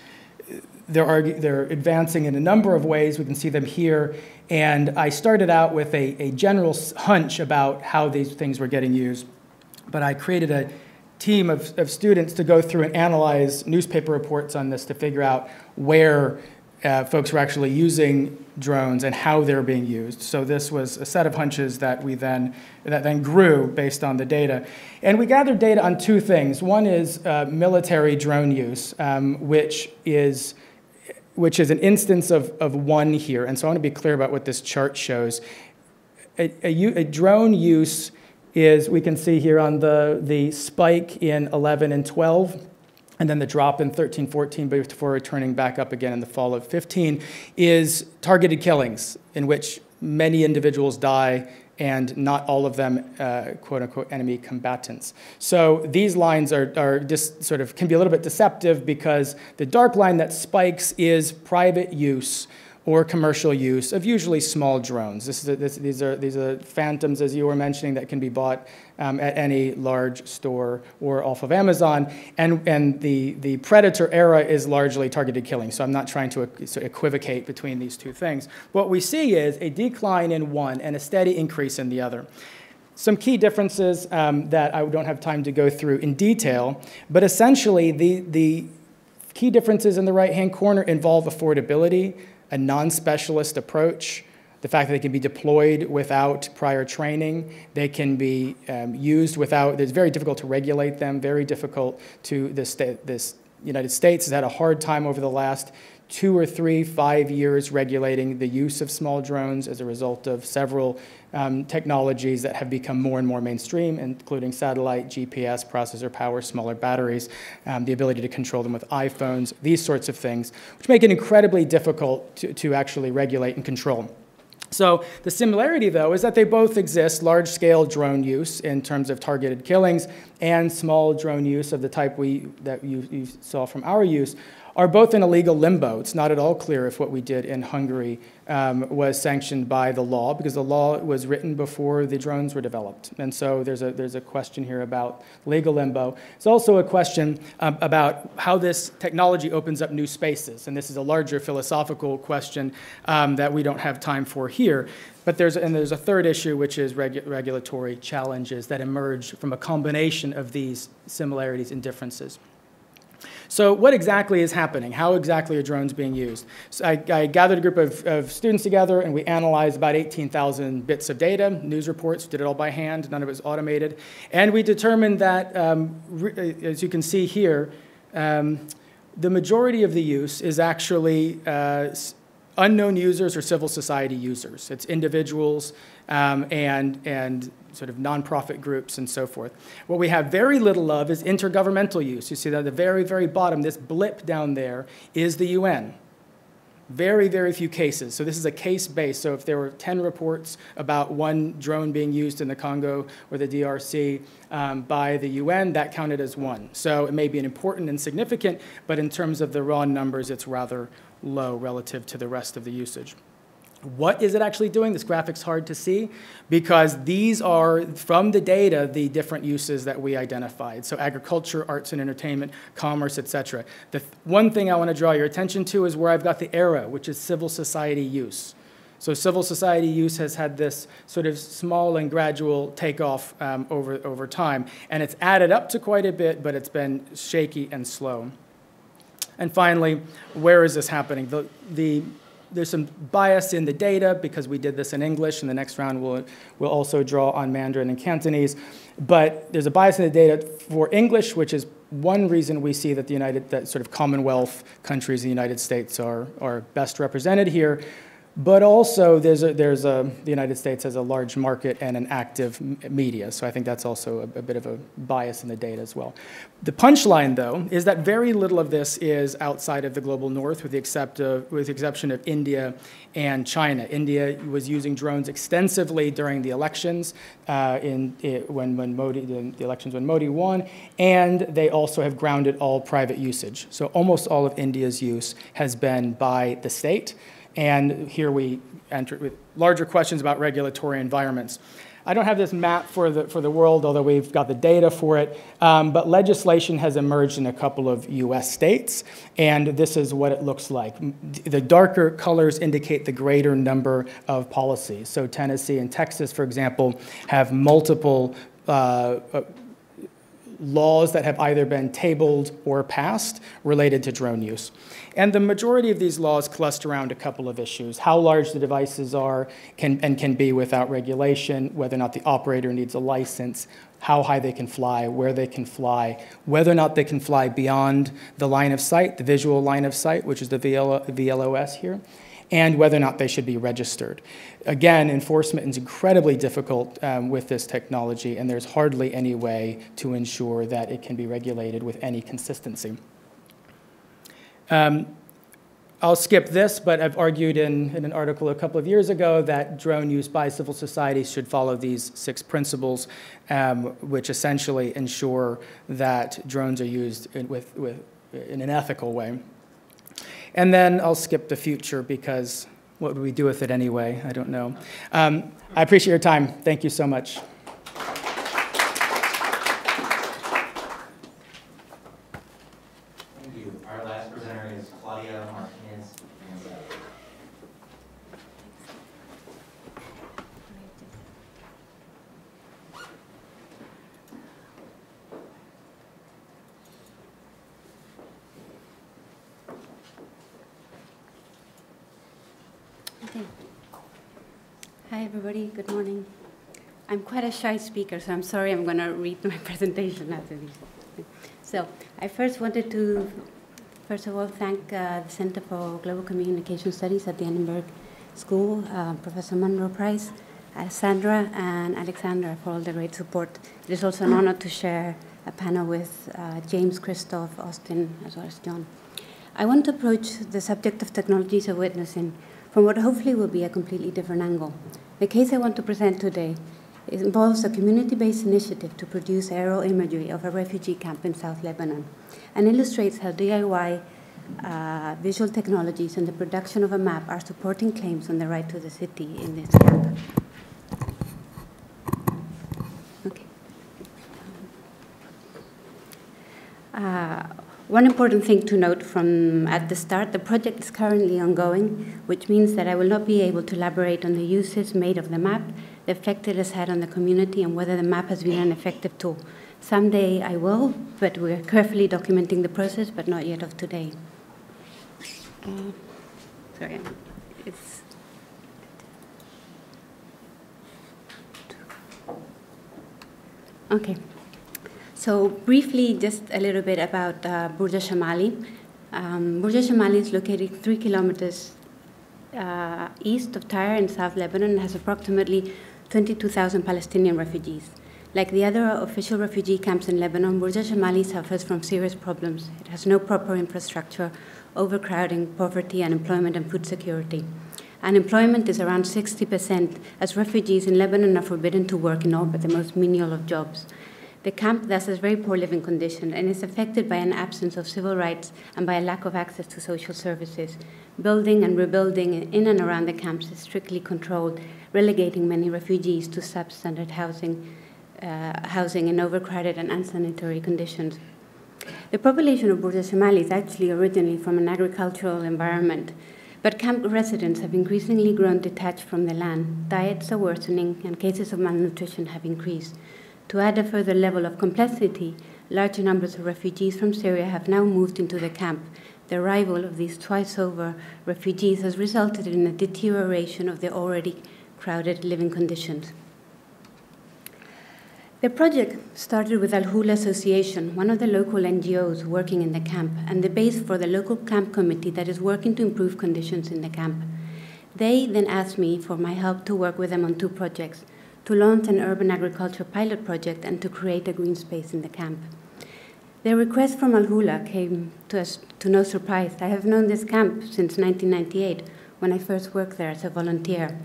they're, they're advancing in a number of ways. We can see them here. And I started out with a, a general hunch about how these things were getting used. But I created a team of, of students to go through and analyze newspaper reports on this to figure out where uh, folks were actually using drones and how they're being used. So this was a set of hunches that we then that then grew based on the data, and we gathered data on two things. One is uh, military drone use, um, which is which is an instance of, of one here. And so I want to be clear about what this chart shows. A, a, a, drone use is, we can see here on the, the spike in 11 and 12, and then the drop in 13, 14 before returning back up again in the fall of 15, is targeted killings in which many individuals die and not all of them, uh, quote unquote, enemy combatants. So these lines are, are just sort of can be a little bit deceptive because the dark line that spikes is private use or commercial use of usually small drones. This is a, this, these, are, these are phantoms, as you were mentioning, that can be bought um, at any large store or off of Amazon. And, and the, the predator era is largely targeted killing. So I'm not trying to equivocate between these two things. What we see is a decline in one and a steady increase in the other. Some key differences um, that I don't have time to go through in detail, but essentially the, the key differences in the right-hand corner involve affordability, a non-specialist approach, the fact that they can be deployed without prior training, they can be um, used without, it's very difficult to regulate them, very difficult to, this, this United States has had a hard time over the last two or three, five years regulating the use of small drones as a result of several um, technologies that have become more and more mainstream, including satellite, GPS, processor power, smaller batteries, um, the ability to control them with iPhones, these sorts of things, which make it incredibly difficult to, to actually regulate and control. So the similarity, though, is that they both exist, large-scale drone use in terms of targeted killings and small drone use of the type we, that you, you saw from our use are both in a legal limbo. It's not at all clear if what we did in Hungary um, was sanctioned by the law because the law was written before the drones were developed. And so there's a, there's a question here about legal limbo. It's also a question um, about how this technology opens up new spaces. And this is a larger philosophical question um, that we don't have time for here. But there's, and there's a third issue, which is regu regulatory challenges that emerge from a combination of these similarities and differences. So what exactly is happening? How exactly are drones being used? So I, I gathered a group of, of, students together and we analyzed about 18,000 bits of data, news reports, did it all by hand, none of it was automated. And we determined that, um, as you can see here, um, the majority of the use is actually uh, unknown users or civil society users. It's individuals um, and, and sort of nonprofit groups and so forth. What we have very little of is intergovernmental use. You see that at the very, very bottom, this blip down there is the UN. Very, very few cases. So this is a case base. So if there were 10 reports about one drone being used in the Congo or the DRC um, by the UN, that counted as one. So it may be an important and significant, but in terms of the raw numbers, it's rather low relative to the rest of the usage. What is it actually doing? This graphic's hard to see because these are, from the data, the different uses that we identified. So agriculture, arts and entertainment, commerce, et cetera. The th one thing I want to draw your attention to is where I've got the arrow, which is civil society use. So civil society use has had this sort of small and gradual takeoff um, over, over time. And it's added up to quite a bit, but it's been shaky and slow. And finally, where is this happening? The, the there's some bias in the data because we did this in English, and the next round we'll, we'll also draw on Mandarin and Cantonese. But there's a bias in the data for English, which is one reason we see that the United, that sort of Commonwealth countries in the United States are, are best represented here. But also, there's a, there's a, the United States has a large market and an active media, so I think that's also a, a, bit of a bias in the data as well. The punchline, though, is that very little of this is outside of the global north, with the, except of, with the exception of India and China. India was using drones extensively during the elections, uh, in, it, when, when Modi, the, the elections when Modi won, and they also have grounded all private usage. So almost all of India's use has been by the state. And here we enter with larger questions about regulatory environments. I don't have this map for the, for the world, although we've got the data for it, um, but legislation has emerged in a couple of US states, and this is what it looks like. The darker colors indicate the greater number of policies. So Tennessee and Texas, for example, have multiple uh, uh laws that have either been tabled or passed related to drone use. And the majority of these laws cluster around a couple of issues. How large the devices are can, and can be without regulation, whether or not the operator needs a license, how high they can fly, where they can fly, whether or not they can fly beyond the line of sight, the visual line of sight, which is the VLOS here, and whether or not they should be registered. Again, enforcement is incredibly difficult um, with this technology, and there's hardly any way to ensure that it can be regulated with any consistency. Um, I'll skip this, but I've argued in, in, an article a couple of years ago that drone use by civil societies should follow these six principles, um, which essentially ensure that drones are used in, with, with, in an ethical way. And then I'll skip the future because what would we do with it anyway? I don't know. Um, I appreciate your time. Thank you so much. Thank you. Our last presenter is Claudia Martinez. Okay. Hi, everybody. Good morning. I'm quite a shy speaker, so I'm sorry I'm going to read my (laughs) presentation after this. So, I first wanted to, first of all, thank uh, the Center for Global Communication Studies at the Annenberg School, uh, Professor Monroe Price, Sandra, and Alexandra for all the great support. It is also an honor to share a panel with uh, James, Christoph, Austin, as well as John. I want to approach the subject of technologies of witnessing from what hopefully will be a completely different angle. The case I want to present today involves a community-based initiative to produce aerial imagery of a refugee camp in South Lebanon and illustrates how DIY uh, visual technologies and the production of a map are supporting claims on the right to the city in this camp. Okay. Uh, one important thing to note from at the start, the project is currently ongoing, which means that I will not be able to elaborate on the uses made of the map, the effect it has had on the community, and whether the map has been an effective tool. Someday I will, but we're carefully documenting the process, but not yet of today. Uh, sorry, it's. Okay. So briefly, just a little bit about uh, Burj Shamali. Um, Burj Shamali is located three kilometers uh, east of Tyre in South Lebanon and has approximately 22,000 Palestinian refugees. Like the other official refugee camps in Lebanon, Burj Shamali suffers from serious problems. It has no proper infrastructure, overcrowding, poverty, unemployment, and food security. Unemployment is around 60%, as refugees in Lebanon are forbidden to work in all but the most menial of jobs. The camp thus has very poor living conditions and is affected by an absence of civil rights and by a lack of access to social services. Building and rebuilding in and around the camps is strictly controlled, relegating many refugees to substandard housing, uh, housing in overcrowded and unsanitary conditions. The population of Burj Shamali is actually originally from an agricultural environment, but camp residents have increasingly grown detached from the land. Diets are worsening, and cases of malnutrition have increased. To add a further level of complexity, large numbers of refugees from Syria have now moved into the camp. The arrival of these twice over refugees has resulted in a deterioration of the already crowded living conditions. The project started with Al Hula Association, one of the local NGOs working in the camp, and the base for the local camp committee that is working to improve conditions in the camp. They then asked me for my help to work with them on two projects to launch an urban agriculture pilot project and to create a green space in the camp. The request from Al Hula came to us to no surprise. I have known this camp since 1998 when I first worked there as a volunteer.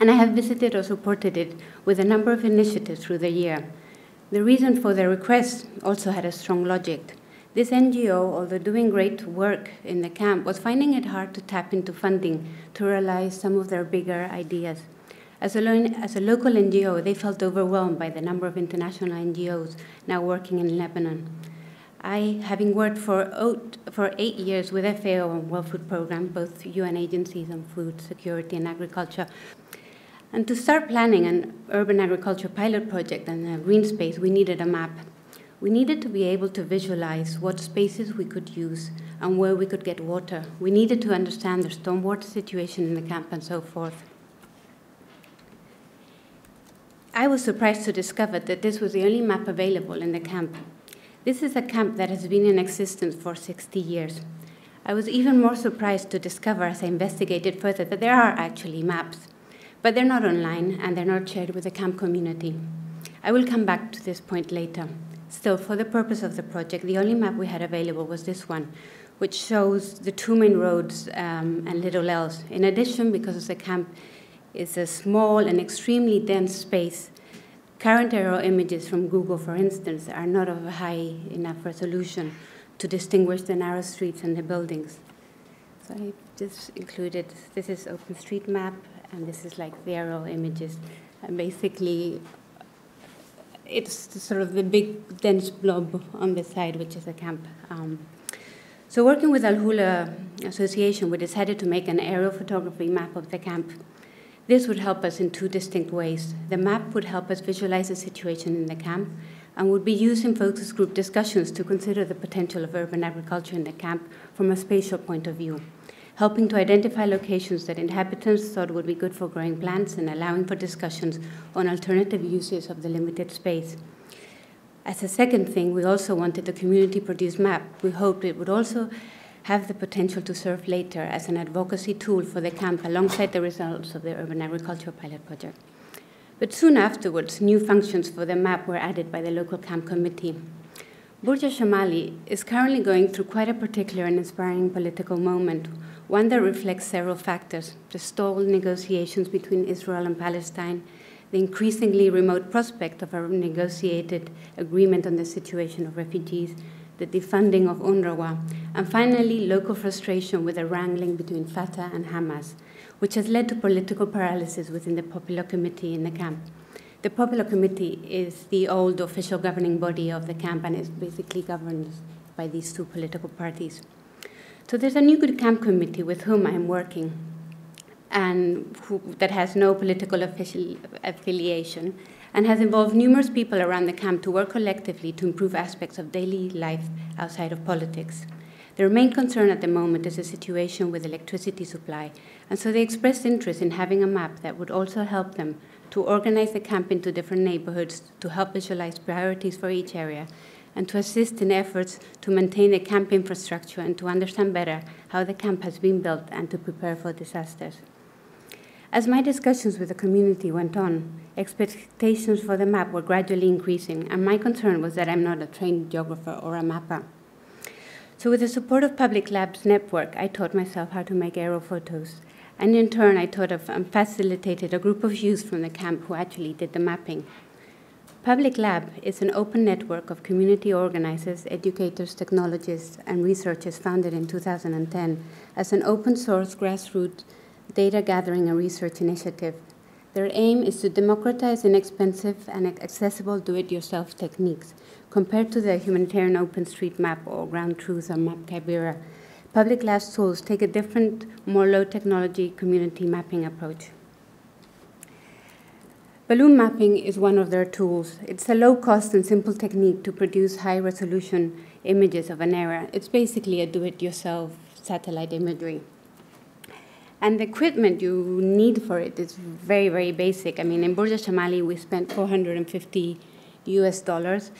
And I have visited or supported it with a number of initiatives through the year. The reason for their request also had a strong logic. This NGO, although doing great work in the camp, was finding it hard to tap into funding to realize some of their bigger ideas. As a, as a, local NGO, they felt overwhelmed by the number of international NGOs now working in Lebanon. I, having worked for, eight, for eight years with FAO on World Food Program, both UN agencies on food security and agriculture, and to start planning an urban agriculture pilot project and a green space, we needed a map. We needed to be able to visualize what spaces we could use and where we could get water. We needed to understand the stormwater situation in the camp and so forth. I was surprised to discover that this was the only map available in the camp. This is a camp that has been in existence for 60 years. I was even more surprised to discover as I investigated further that there are actually maps, but they're not online and they're not shared with the camp community. I will come back to this point later. Still, for the purpose of the project, the only map we had available was this one, which shows the two main roads um, and little else. In addition, because the camp is a small and extremely dense space. Current aerial images from Google, for instance, are not of high enough resolution to distinguish the narrow streets and the buildings. So I just included, this is OpenStreetMap, and this is like aerial images. And basically, it's sort of the big dense blob on the side, which is a camp. Um, so working with Al Hula Association, we decided to make an aerial photography map of the camp. This would help us in two distinct ways. The map would help us visualize the situation in the camp and would be used in focus group discussions to consider the potential of urban agriculture in the camp from a spatial point of view, helping to identify locations that inhabitants thought would be good for growing plants and allowing for discussions on alternative uses of the limited space. As a second thing, we also wanted a community produced map. We hoped it would also have the potential to serve later as an advocacy tool for the camp alongside the results of the urban agriculture pilot project. But soon afterwards, new functions for the map were added by the local camp committee. Burj Shamali is currently going through quite a particular and inspiring political moment, one that reflects several factors the stalled negotiations between Israel and Palestine, the increasingly remote prospect of a negotiated agreement on the situation of refugees, the defunding of UNRWA, and finally, local frustration with the wrangling between Fatah and Hamas, which has led to political paralysis within the Popular Committee in the camp. The Popular Committee is the old official governing body of the camp and is basically governed by these two political parties. So there's a new good camp committee with whom I'm working, and who, that has no political official affiliation, and has involved numerous people around the camp to work collectively to improve aspects of daily life outside of politics. Their main concern at the moment is the situation with electricity supply, and so they expressed interest in having a map that would also help them to organize the camp into different neighborhoods to help visualize priorities for each area and to assist in efforts to maintain the camp infrastructure and to understand better how the camp has been built and to prepare for disasters. As my discussions with the community went on, expectations for the map were gradually increasing, and my concern was that I'm not a trained geographer or a mapper. So, with the support of Public Labs Network, I taught myself how to make aerial photos. And in turn, I taught of, and facilitated a group of youth from the camp who actually did the mapping. Public Lab is an open network of community organizers, educators, technologists, and researchers founded in 2010 as an open source grassroots data gathering and research initiative. Their aim is to democratize inexpensive and accessible do it yourself techniques compared to the humanitarian OpenStreetMap or Ground Truth or Map Kibera. Public Labs tools take a different, more low technology community mapping approach. Balloon mapping is one of their tools. It's a low cost and simple technique to produce high resolution images of an area. It's basically a do it yourself satellite imagery. And the equipment you need for it is very, very basic. I mean, in Burj Shamali, we spent 450 US dollars,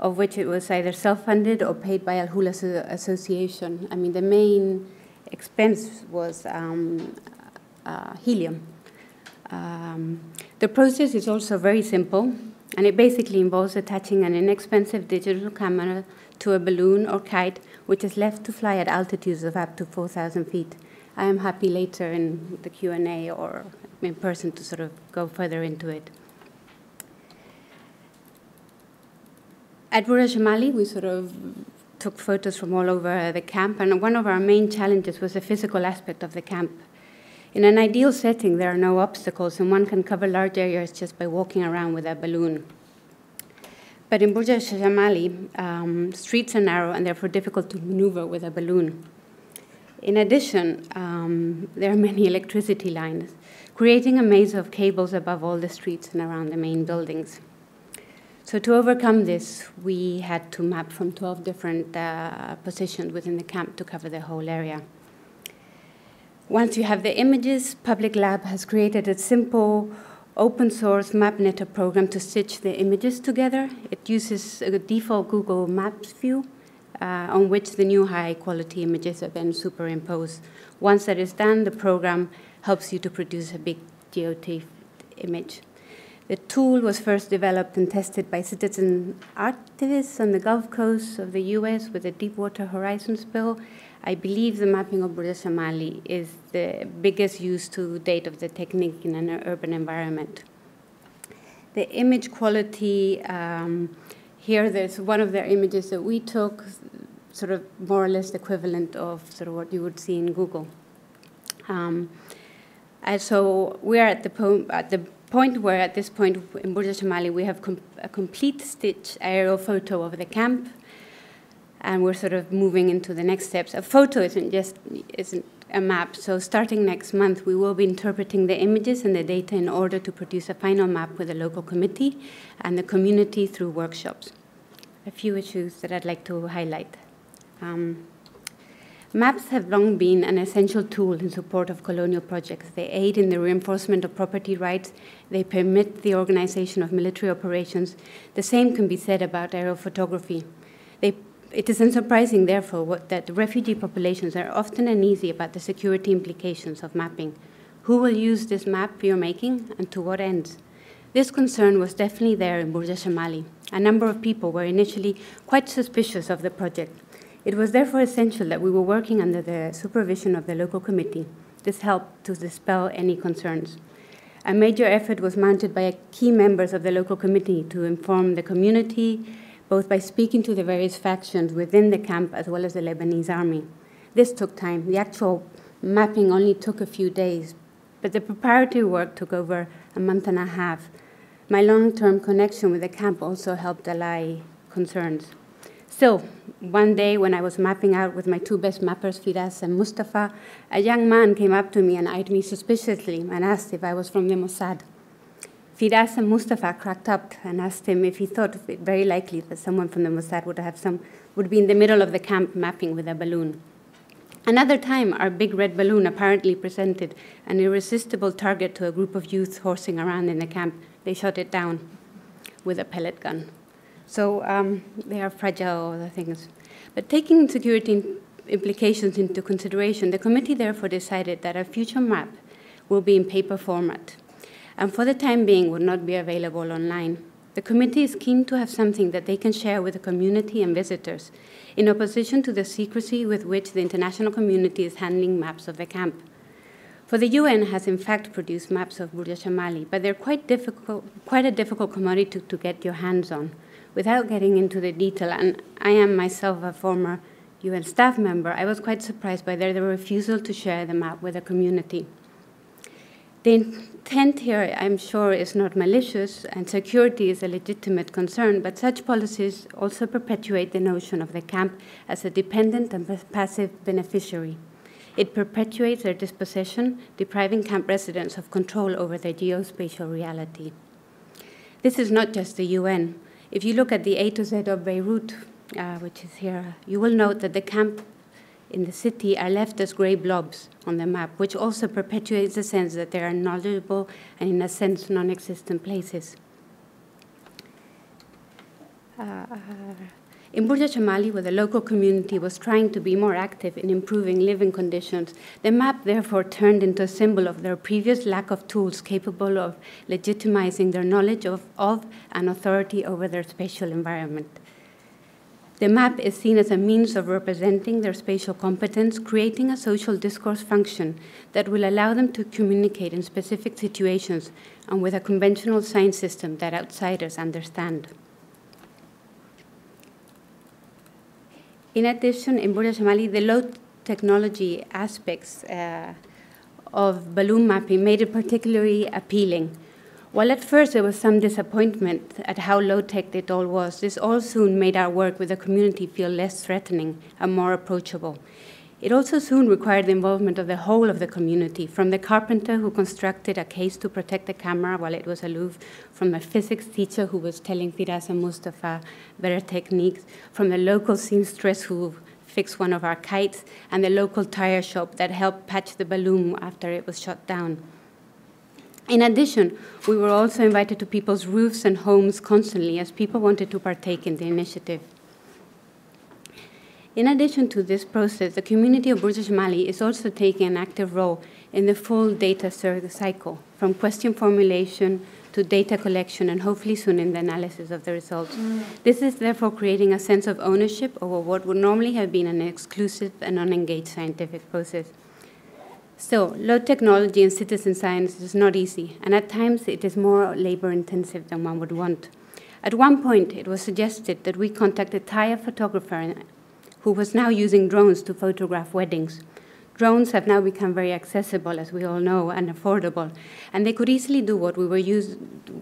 of which it was either self funded or paid by Al Hula Association. I mean, the main expense was um, uh, helium. Um, the process is also very simple, and it basically involves attaching an inexpensive digital camera to a balloon or kite, which is left to fly at altitudes of up to 4,000 feet. I am happy later in the Q&A or in person to sort of go further into it. At Burj Shamali, we sort of took photos from all over the camp, and one of our main challenges was the physical aspect of the camp. In an ideal setting, there are no obstacles, and one can cover large areas just by walking around with a balloon. But in Burj Shamali, um, streets are narrow and therefore difficult to maneuver with a balloon. In addition, um, there are many electricity lines, creating a maze of cables above all the streets and around the main buildings. So, to overcome this, we had to map from 12 different uh, positions within the camp to cover the whole area. Once you have the images, Public Lab has created a simple open source MapKnitter program to stitch the images together. It uses a default Google Maps view uh, on which the new high quality images are then superimposed. Once that is done, the program helps you to produce a big GeoTIFF image. The tool was first developed and tested by citizen activists on the Gulf Coast of the US with the Deepwater Horizon spill. I believe the mapping of Burj Shamali is the biggest use to date of the technique in an urban environment. The image quality um, here, there's one of their images that we took, sort of more or less the equivalent of sort of what you would see in Google. Um, and so we are at the, at the point where, at this point in Burj Shamali, we have com- a complete stitch aerial photo of the camp, and we're sort of moving into the next steps. A photo isn't just isn't a map. So starting next month, we will be interpreting the images and the data in order to produce a final map with the local committee and the community through workshops. A few issues that I'd like to highlight. Um, Maps have long been an essential tool in support of colonial projects. They aid in the reinforcement of property rights. They permit the organization of military operations. The same can be said about aerial photography. It is unsurprising, therefore, what, that refugee populations are often uneasy about the security implications of mapping. Who will use this map you're making and to what ends? This concern was definitely there in Burj Shamali. A number of people were initially quite suspicious of the project. It was therefore essential that we were working under the supervision of the local committee. This helped to dispel any concerns. A major effort was mounted by key members of the local committee to inform the community, both by speaking to the various factions within the camp as well as the Lebanese army. This took time. The actual mapping only took a few days, but the preparatory work took over a month and a half. My long term connection with the camp also helped allay concerns. Still, one day when I was mapping out with my two best mappers, Firas and Mustafa, a young man came up to me and eyed me suspiciously and asked if I was from the Mossad. Firas and Mustafa cracked up and asked him if he thought it very likely that someone from the Mossad would have some would be in the middle of the camp mapping with a balloon. Another time, our big red balloon apparently presented an irresistible target to a group of youth horsing around in the camp. They shot it down with a pellet gun. So um, they are fragile, the things. But taking security implications into consideration, the committee therefore decided that a future map will be in paper format and for the time being would not be available online. The committee is keen to have something that they can share with the community and visitors, in opposition to the secrecy with which the international community is handling maps of the camp. For the UN has in fact produced maps of Burj Shamali, but they're quite difficult, quite a difficult commodity to, to get your hands on without getting into the detail, and I am myself a former UN staff member, I was quite surprised by their, their refusal to share the map with the community. The intent here, I'm sure, is not malicious, and security is a legitimate concern, but such policies also perpetuate the notion of the camp as a dependent and passive beneficiary. It perpetuates their dispossession, depriving camp residents of control over their geospatial reality. This is not just the UN. If you look at the A to Z of Beirut, uh, which is here, you will note that the camp in the city are left as gray blobs on the map, which also perpetuates the sense that they are knowledgeable and, in a sense, non existent places. Uh, in Burj Shamali, where the local community was trying to be more active in improving living conditions, the map therefore turned into a symbol of their previous lack of tools capable of legitimizing their knowledge of, of and authority over their spatial environment. The map is seen as a means of representing their spatial competence, creating a social discourse function that will allow them to communicate in specific situations and with a conventional sign system that outsiders understand. In addition, in Burj Shamali, the low technology aspects uh, of balloon mapping made it particularly appealing. While at first there was some disappointment at how low tech it all was, this all soon made our work with the community feel less threatening and more approachable. It also soon required the involvement of the whole of the community, from the carpenter who constructed a case to protect the camera while it was aloof, from the physics teacher who was telling Firas and Mustafa better techniques, from the local seamstress who fixed one of our kites, and the local tire shop that helped patch the balloon after it was shot down. In addition, we were also invited to people's roofs and homes constantly as people wanted to partake in the initiative. In addition to this process, the community of Burj Shamali is also taking an active role in the full data cycle, from question formulation to data collection and hopefully soon in the analysis of the results. Mm. This is therefore creating a sense of ownership over what would normally have been an exclusive and unengaged scientific process. Still, low technology in citizen science is not easy, and at times it is more labor intensive than one would want. At one point, it was suggested that we contact a Thai photographer who was now using drones to photograph weddings. Drones have now become very accessible, as we all know, and affordable, and they could easily do what we were, use,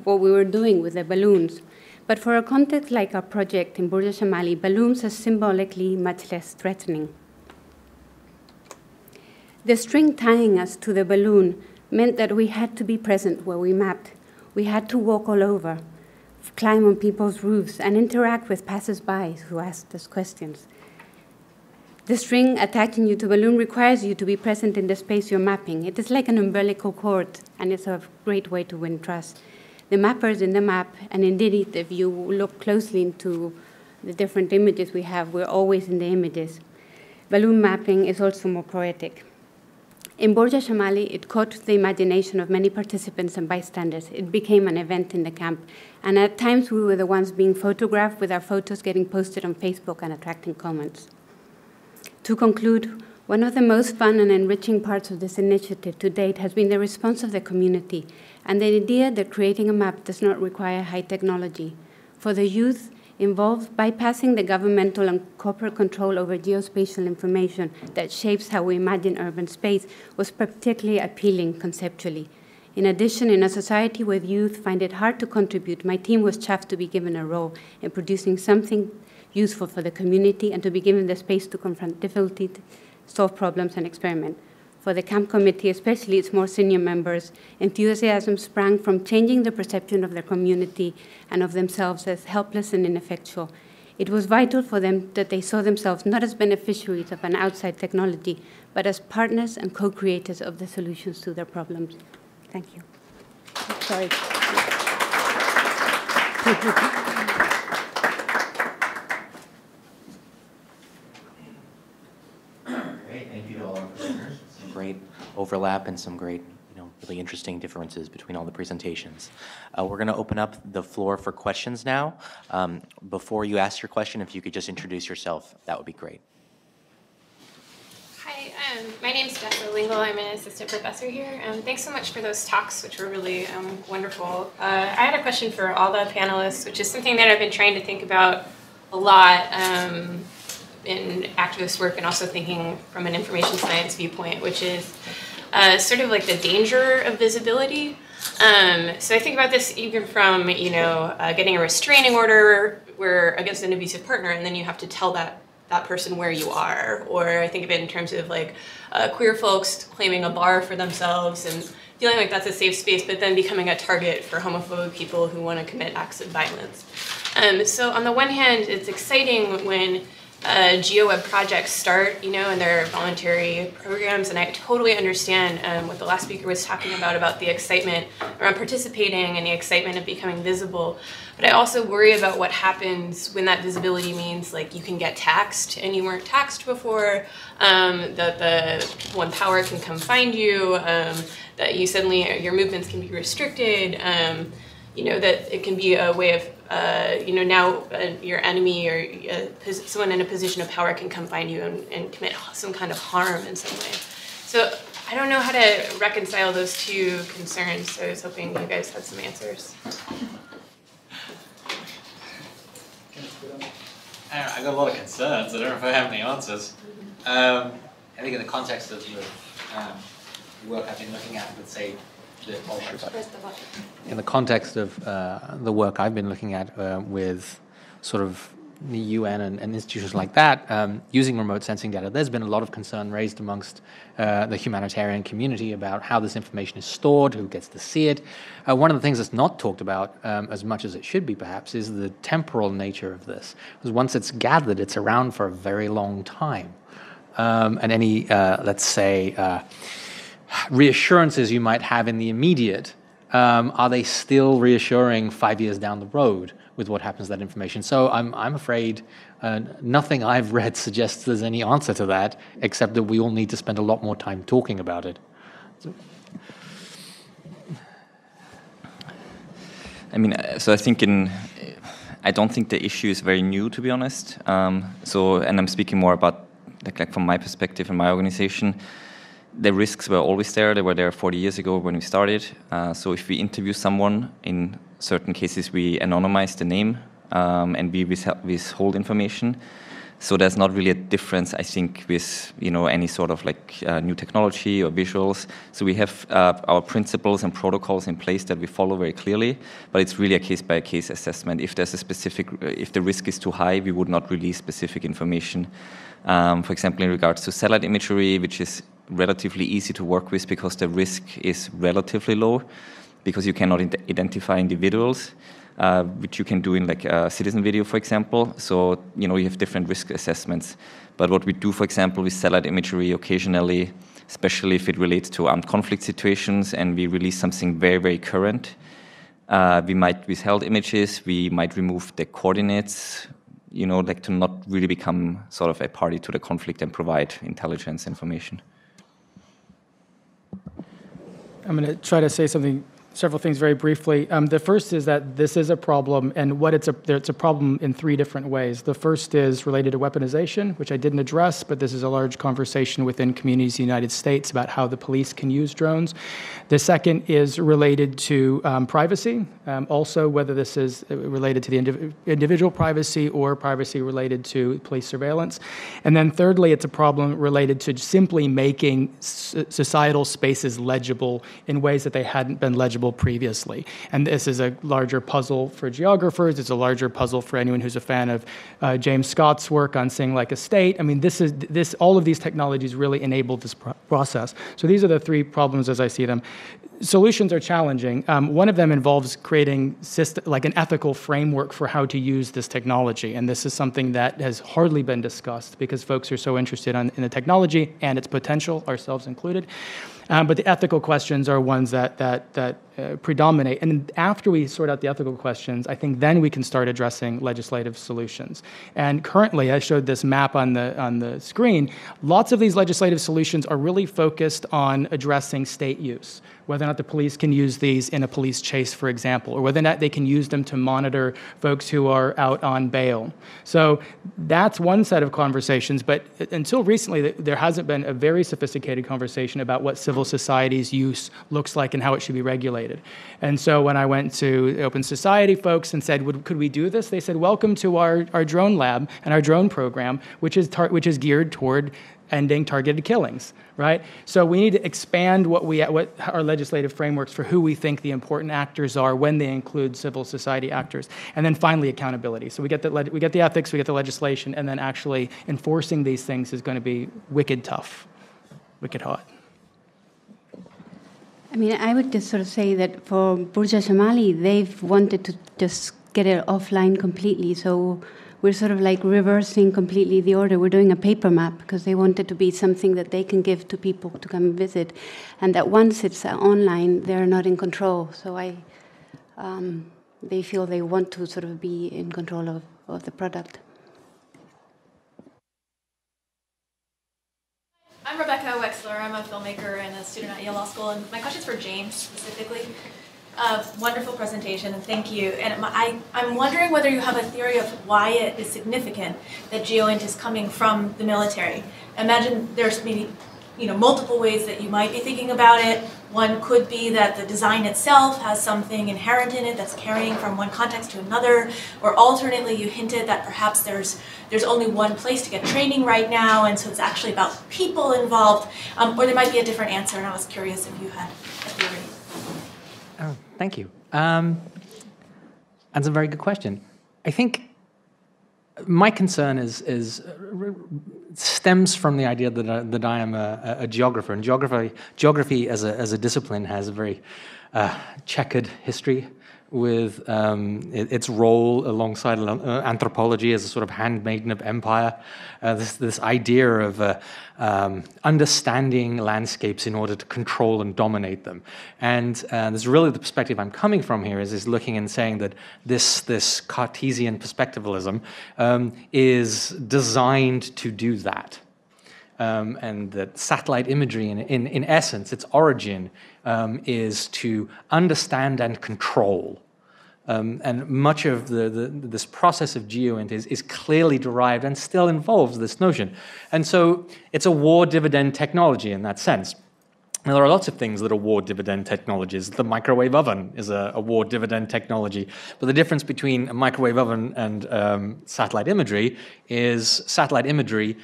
what we were doing with the balloons. But for a context like our project in Burj Shamali, balloons are symbolically much less threatening. The string tying us to the balloon meant that we had to be present where we mapped. We had to walk all over, climb on people's roofs, and interact with passers-by who asked us questions. The string attaching you to the balloon requires you to be present in the space you're mapping. It is like an umbilical cord, and it's a great way to win trust. The mappers in the map, and indeed, if you look closely into the different images we have, we're always in the images. Balloon mapping is also more poetic. In Borja Shamali, it caught the imagination of many participants and bystanders. It became an event in the camp. And at times, we were the ones being photographed with our photos getting posted on Facebook and attracting comments. To conclude, one of the most fun and enriching parts of this initiative to date has been the response of the community and the idea that creating a map does not require high technology. For the youth involved, bypassing the governmental and corporate control over geospatial information that shapes how we imagine urban space was particularly appealing conceptually. In addition, in a society where youth find it hard to contribute, my team was chuffed to be given a role in producing something useful for the community and to be given the space to confront difficulty, solve problems, and experiment. For the camp committee, especially its more senior members, enthusiasm sprang from changing the perception of their community and of themselves as helpless and ineffectual. It was vital for them that they saw themselves not as beneficiaries of an outside technology, but as partners and co creators of the solutions to their problems. Thank you. Sorry. (laughs) Great, thank you to all our presenters. Some great overlap and some great, you know, really interesting differences between all the presentations. Uh, we're going to open up the floor for questions now. Um, before you ask your question, if you could just introduce yourself, that would be great. Hi, um, my name is Jessica Lingel. I'm an assistant professor here. Um, thanks so much for those talks, which were really um, wonderful. Uh, I had a question for all the panelists, which is something that I've been trying to think about a lot um, in activist work and also thinking from an information science viewpoint, which is uh, sort of like the danger of visibility. Um, so I think about this even from you know uh, getting a restraining order where against an abusive partner, and then you have to tell that that person where you are. Or I think of it in terms of like uh, queer folks claiming a bar for themselves and feeling like that's a safe space, but then becoming a target for homophobic people who want to commit acts of violence. Um, so on the one hand, it's exciting when uh, GeoWeb projects start, you know, and their voluntary programs, and I totally understand um, what the last speaker was talking about about the excitement around participating and the excitement of becoming visible. But I also worry about what happens when that visibility means like you can get taxed and you weren't taxed before, um, that the one power can come find you, um, that you suddenly your movements can be restricted. Um, you know that it can be a way of uh, you know now uh, your enemy or uh, someone in a position of power can come find you and, and commit some kind of harm in some way. So I don't know how to reconcile those two concerns. So I was hoping you guys had some answers. I, I got a lot of concerns. I don't know if I have any answers. Um, I think in the context of the um, work I've been looking at with, say, in the context of uh, the work I've been looking at uh, with sort of the UN and, and institutions like that um, using remote sensing data, there's been a lot of concern raised amongst uh, the humanitarian community about how this information is stored, who gets to see it. Uh, one of the things that's not talked about um, as much as it should be, perhaps, is the temporal nature of this. Because once it's gathered, it's around for a very long time. Um, and any, uh, let's say, uh, reassurances you might have in the immediate, um, are they still reassuring five years down the road with what happens to that information? So I'm, I'm afraid uh, nothing I've (laughs) read suggests there's any answer to that, except that we all need to spend a lot more time talking about it. So. I mean, uh, so I think in, I don't think the issue is very new, to be honest. Um, so, and I'm speaking more about, like, like from my perspective and my organization the risks were always there. They were there 40 years ago when we started. Uh, so if we interview someone, in certain cases we anonymize the name um, and we withhold information. So there's not really a difference, I think, with you know any sort of like uh, new technology or visuals. So we have uh, our principles and protocols in place that we follow very clearly, but it's really a case by case assessment. If there's a specific, if the risk is too high, we would not release specific information. Um, for example, in regards to satellite imagery, which is relatively easy to work with because the risk is relatively low, because you cannot identify individuals uh, which you can do in like a citizen video, for example. So, you know, you have different risk assessments. But what we do, for example, with satellite imagery occasionally, especially if it relates to armed conflict situations and we release something very, very current, uh, we might withhold images, we might remove the coordinates, you know, like to not really become sort of a party to the conflict and provide intelligence information. I'm going to try to say something several things very briefly. Um, the first is that this is a problem, and what it's a it's a problem in three different ways. The first is related to weaponization, which I didn't address, but this is a large conversation within communities in the United States about how the police can use drones. The second is related to um, privacy, um, also whether this is uh, related to the indiv individual privacy or privacy related to police surveillance. And then thirdly, it's a problem related to simply making societal spaces legible in ways that they hadn't been legible previously. And this is a larger puzzle for geographers. It's a larger puzzle for anyone who's a fan of uh, James Scott's work on Seeing Like a State. I mean, this is this. All of these technologies really enable this pro process. So these are the three problems as I see them. Solutions are challenging. Um, one of them involves creating system, like an ethical framework for how to use this technology, and this is something that has hardly been discussed because folks are so interested on, in the technology and its potential, ourselves included. Um, but the ethical questions are ones that, that, that uh, predominate. And after we sort out the ethical questions, I think then we can start addressing legislative solutions. And currently, I showed this map on the, on the screen, lots of these legislative solutions are really focused on addressing state use whether or not the police can use these in a police chase, for example, or whether or not they can use them to monitor folks who are out on bail. So that's one set of conversations, but until recently, there hasn't been a very sophisticated conversation about what civil society's use looks like and how it should be regulated. And so when I went to Open Society folks and said, could we do this? They said, welcome to our, our drone lab and our drone program, which is, which is geared toward ending targeted killings, right? So we need to expand what we what our legislative frameworks for who we think the important actors are when they include civil society actors, and then finally accountability. So we get the we get the ethics, we get the legislation, and then actually enforcing these things is going to be wicked tough, wicked hot. I mean, I would just sort of say that for Burj Shamali, they've wanted to just get it offline completely. So we're sort of like reversing completely the order. We're doing a paper map because they want it to be something that they can give to people to come visit, and that once it's uh, online, they're not in control. So I, um, they feel they want to sort of be in control of, of the product. I'm Rebecca Wexler. I'm a filmmaker and a student at Yale Law School, and my question is for James specifically. Uh, wonderful presentation, and thank you. And I, I'm wondering whether you have a theory of why it is significant that GeoInt is coming from the military. Imagine there's maybe you know, multiple ways that you might be thinking about it. One could be that the design itself has something inherent in it that's carrying from one context to another, or alternately, you hinted that perhaps there's there's only one place to get training right now, and so it's actually about people involved, um, or there might be a different answer. And I was curious if you had a theory. Thank you. Um, that's a very good question. I think my concern is, is stems from the idea that, I, that I am a, a geographer, and geography, geography as a, as a discipline has a very uh, checkered history with um, its role alongside uh, anthropology as a sort of handmaiden of empire. Uh, this, this idea of uh, um, understanding landscapes in order to control and dominate them. And uh, this is really the perspective I'm coming from here is, is looking and saying that this, this Cartesian perspectivalism um, is designed to do that. Um, and that satellite imagery, in, in, in essence, its origin um, is to understand and control. Um, and much of the, the, this process of geoint is, is clearly derived and still involves this notion. And so it's a war dividend technology in that sense. Now, there are lots of things that are war dividend technologies. The microwave oven is a, a war dividend technology. But the difference between a microwave oven and um, satellite imagery is satellite imagery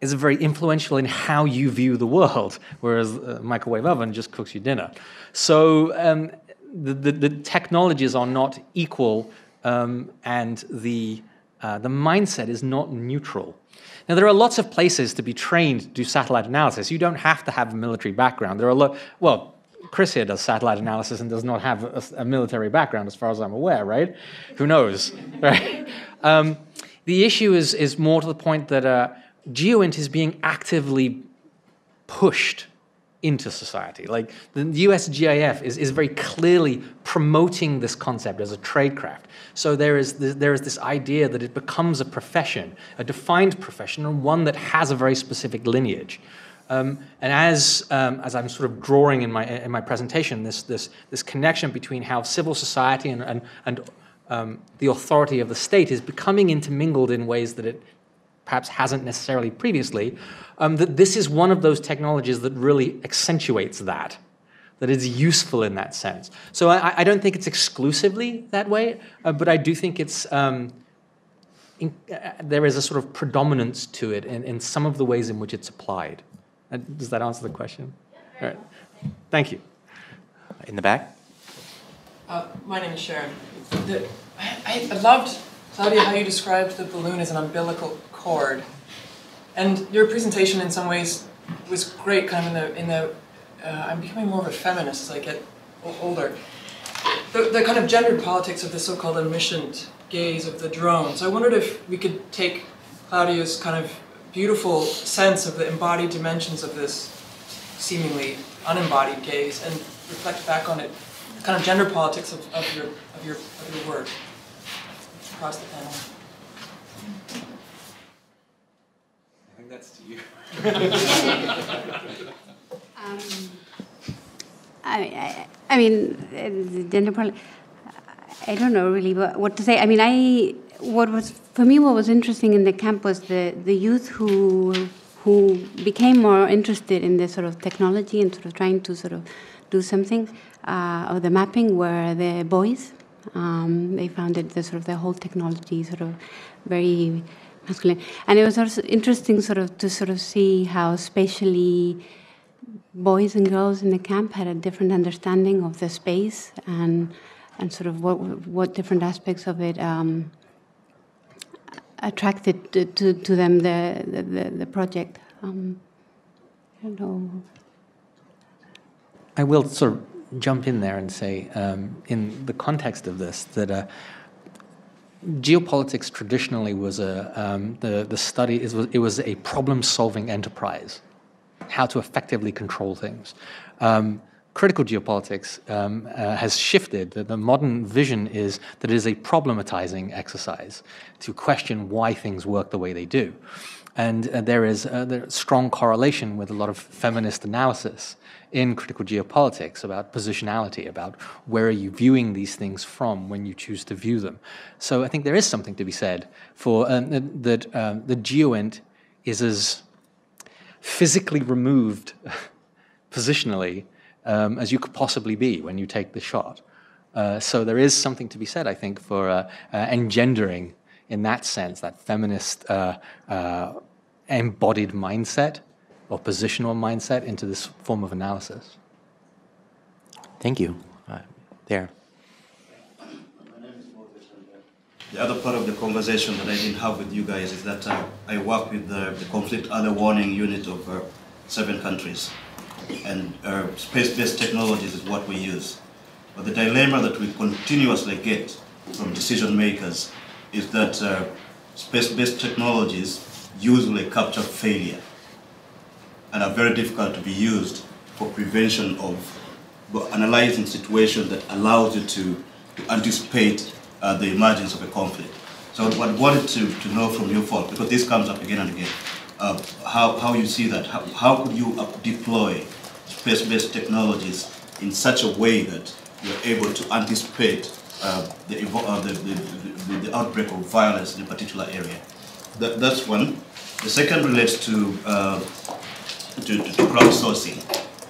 is very influential in how you view the world, whereas a microwave oven just cooks you dinner. So um, the, the, the, technologies are not equal, um, and the, uh, the mindset is not neutral. Now, there are lots of places to be trained to do satellite analysis. You don't have to have a military background. There are lo- well, Chris here does satellite analysis and does not have a, a, military background, as far as I'm aware, right? Who knows, (laughs) right? Um, the issue is, is more to the point that uh, GeoInt is being actively pushed into society. Like the USGIF is, is very clearly promoting this concept as a tradecraft. So there is, this, there is this idea that it becomes a profession, a defined profession, and one that has a very specific lineage. Um, and as, um, as I'm sort of drawing in my, in my presentation, this, this, this connection between how civil society and, and, and um, the authority of the state is becoming intermingled in ways that it perhaps hasn't necessarily previously, um, that this is one of those technologies that really accentuates that, that is useful in that sense. So I, I don't think it's exclusively that way, uh, but I do think it's. Um, in, uh, there is a sort of predominance to it in, in some of the ways in which it's applied. Uh, does that answer the question? All right. Thank you. In the back? Uh, my name is Sharon. The, I, I loved, Claudia, how you described the balloon as an umbilical cord. And your presentation, in some ways, was great. Kind of in the in the, uh, I'm becoming more of a feminist as I get older. The, the kind of gendered politics of the so-called omniscient gaze of the drone. So I wondered if we could take Claudia's kind of beautiful sense of the embodied dimensions of this seemingly unembodied gaze and reflect back on it, the kind of gender politics of, of your of your of your work across the panel. That's to you. um, I, I, mean, gender I don't know really what, to say. I mean, I what was for me what was interesting in the camp was the the youth who who became more interested in this sort of technology and sort of trying to sort of do something uh, of the mapping were the boys. Um, they found it the sort of the whole technology sort of very masculine. And it was also interesting sort of to sort of see how spatially boys and girls in the camp had a different understanding of the space and and sort of what what different aspects of it um, attracted to, to, to, them the, the, the project. Um, I don't know. I will sort of jump in there and say, um, in the context of this, that uh, geopolitics traditionally was a um, the the study is it was a problem solving enterprise, how to effectively control things. Um, critical geopolitics um, uh, has shifted. The, the, modern vision is that it is a problematizing exercise to question why things work the way they do. And uh, there is a strong correlation with a lot of feminist analysis in critical geopolitics about positionality, about where are you viewing these things from when you choose to view them. So I think there is something to be said for um, that um, the geoint is as physically removed (laughs) positionally um, as you could possibly be when you take the shot. Uh, so there is something to be said, I think, for uh, uh, engendering, in that sense, that feminist uh, uh, embodied mindset or positional mindset into this form of analysis. Thank you. Uh, there. The other part of the conversation that I didn't have with you guys is that uh, I work with the, the conflict early warning unit of uh, seven countries. And uh, space-based technologies is what we use. But the dilemma that we continuously get from decision makers is that uh, space-based technologies usually capture failure and are very difficult to be used for prevention of analyzing situations that allows you to, to anticipate uh, the emergence of a conflict. So what I wanted to, to know from you folks, because this comes up again and again, uh, how, how you see that, how, how could you deploy space-based technologies in such a way that you're able to anticipate uh, the, uh, the, the, the, outbreak of violence in a particular area. That, that's one. The second relates to, uh, to, to, crowdsourcing.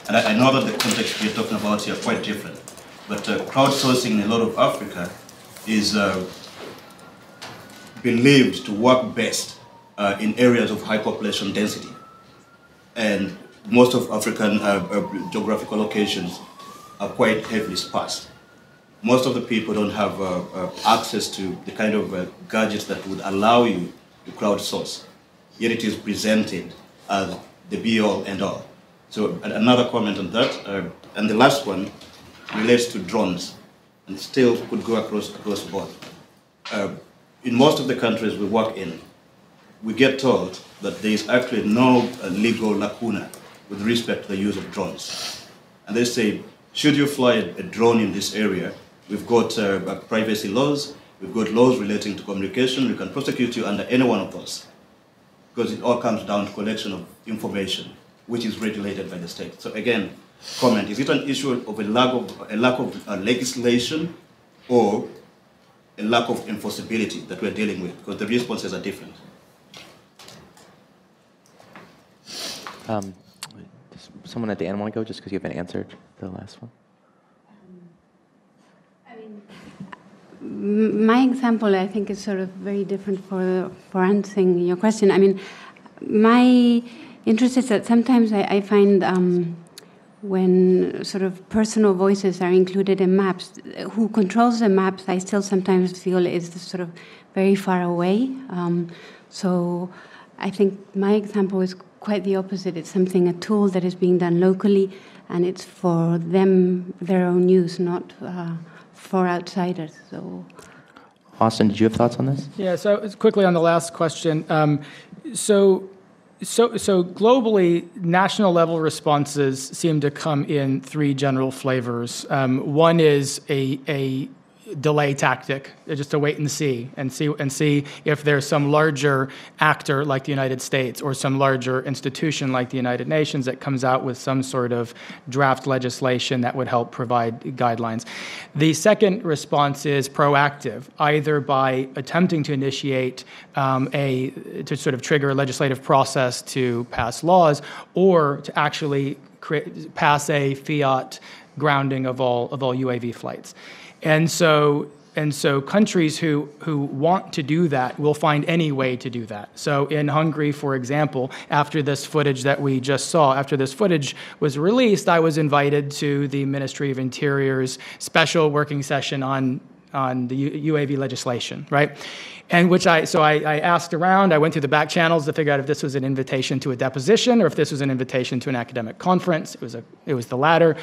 and I, I know that the context we're talking about here are quite different, but uh, crowdsourcing in a lot of Africa is believed to work best in areas of high population density. And most of African geographical locations are quite heavily sparse. Most of the people don't have uh, uh, access to the kind of uh, gadgets that would allow you to crowdsource. Yet it is presented as the be-all and all. So another comment on that, uh, and the last one relates to drones, and still could go across across board. Uh, in most of the countries we work in, we get told that there is actually no uh, legal lacuna with respect to the use of drones. And they say, should you fly a drone in this area, we've got uh, privacy laws, we've got laws relating to communication, we can prosecute you under any one of those. Because it all comes down to collection of information, which is regulated by the state. So again, comment, is it an issue of a lack of, a lack of uh, legislation or a lack of enforceability that we're dealing with? Because the responses are different. Um, does someone at the end want to go just because you haven't answered the last one? My example, I think, is sort of very different for, for answering your question. I mean, my interest is that sometimes I, I find um, when sort of personal voices are included in maps, who controls the maps, I still sometimes feel is sort of very far away. Um, so I think my example is quite the opposite. It's something, a tool that is being done locally, and it's for them, their own use, not uh, for outsiders. So. Austin, did you have thoughts on this? Yeah, so quickly on the last question. Um, so, so, so globally, national level responses seem to come in three general flavors. Um, one is a, a delay tactic, just to wait and see, and see and see if there's some larger actor like the United States or some larger institution like the United Nations that comes out with some sort of draft legislation that would help provide guidelines. The second response is proactive, either by attempting to initiate um, a to sort of trigger a legislative process to pass laws, or to actually create, pass a fiat grounding of all of all UAV flights. And so and so countries who, who want to do that will find any way to do that. So in Hungary, for example, after this footage that we just saw, after this footage was released, I was invited to the Ministry of Interior's special working session on on the UAV legislation, right? And which I, so I, I asked around, I went through the back channels to figure out if this was an invitation to a deposition or if this was an invitation to an academic conference. It was, a, it was the latter.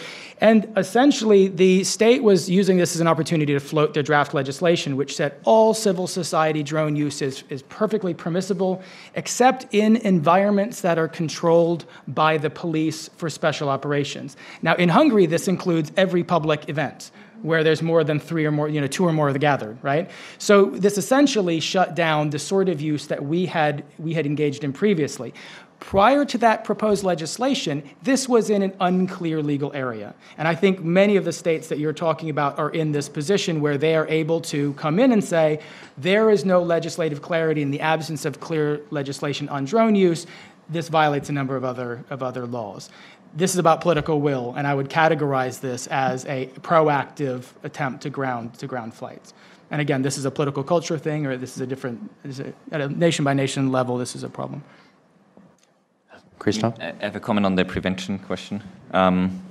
And essentially, the state was using this as an opportunity to float their draft legislation, which said all civil society drone use is, is perfectly permissible, except in environments that are controlled by the police for special operations. Now, in Hungary, this includes every public event where there's more than three or more, you know, two or more of the gathered, right? So this essentially shut down the sort of use that we had we had engaged in previously. Prior to that proposed legislation, this was in an unclear legal area. And I think many of the states that you're talking about are in this position where they are able to come in and say, there is no legislative clarity in the absence of clear legislation on drone use. This violates a number of other, of other laws this is about political will, and I would categorize this as a proactive attempt to ground to ground flights. And again, this is a political culture thing, or this is a different, is a, at a nation by nation level, this is a problem. Christoph? I have a comment on the prevention question. Um,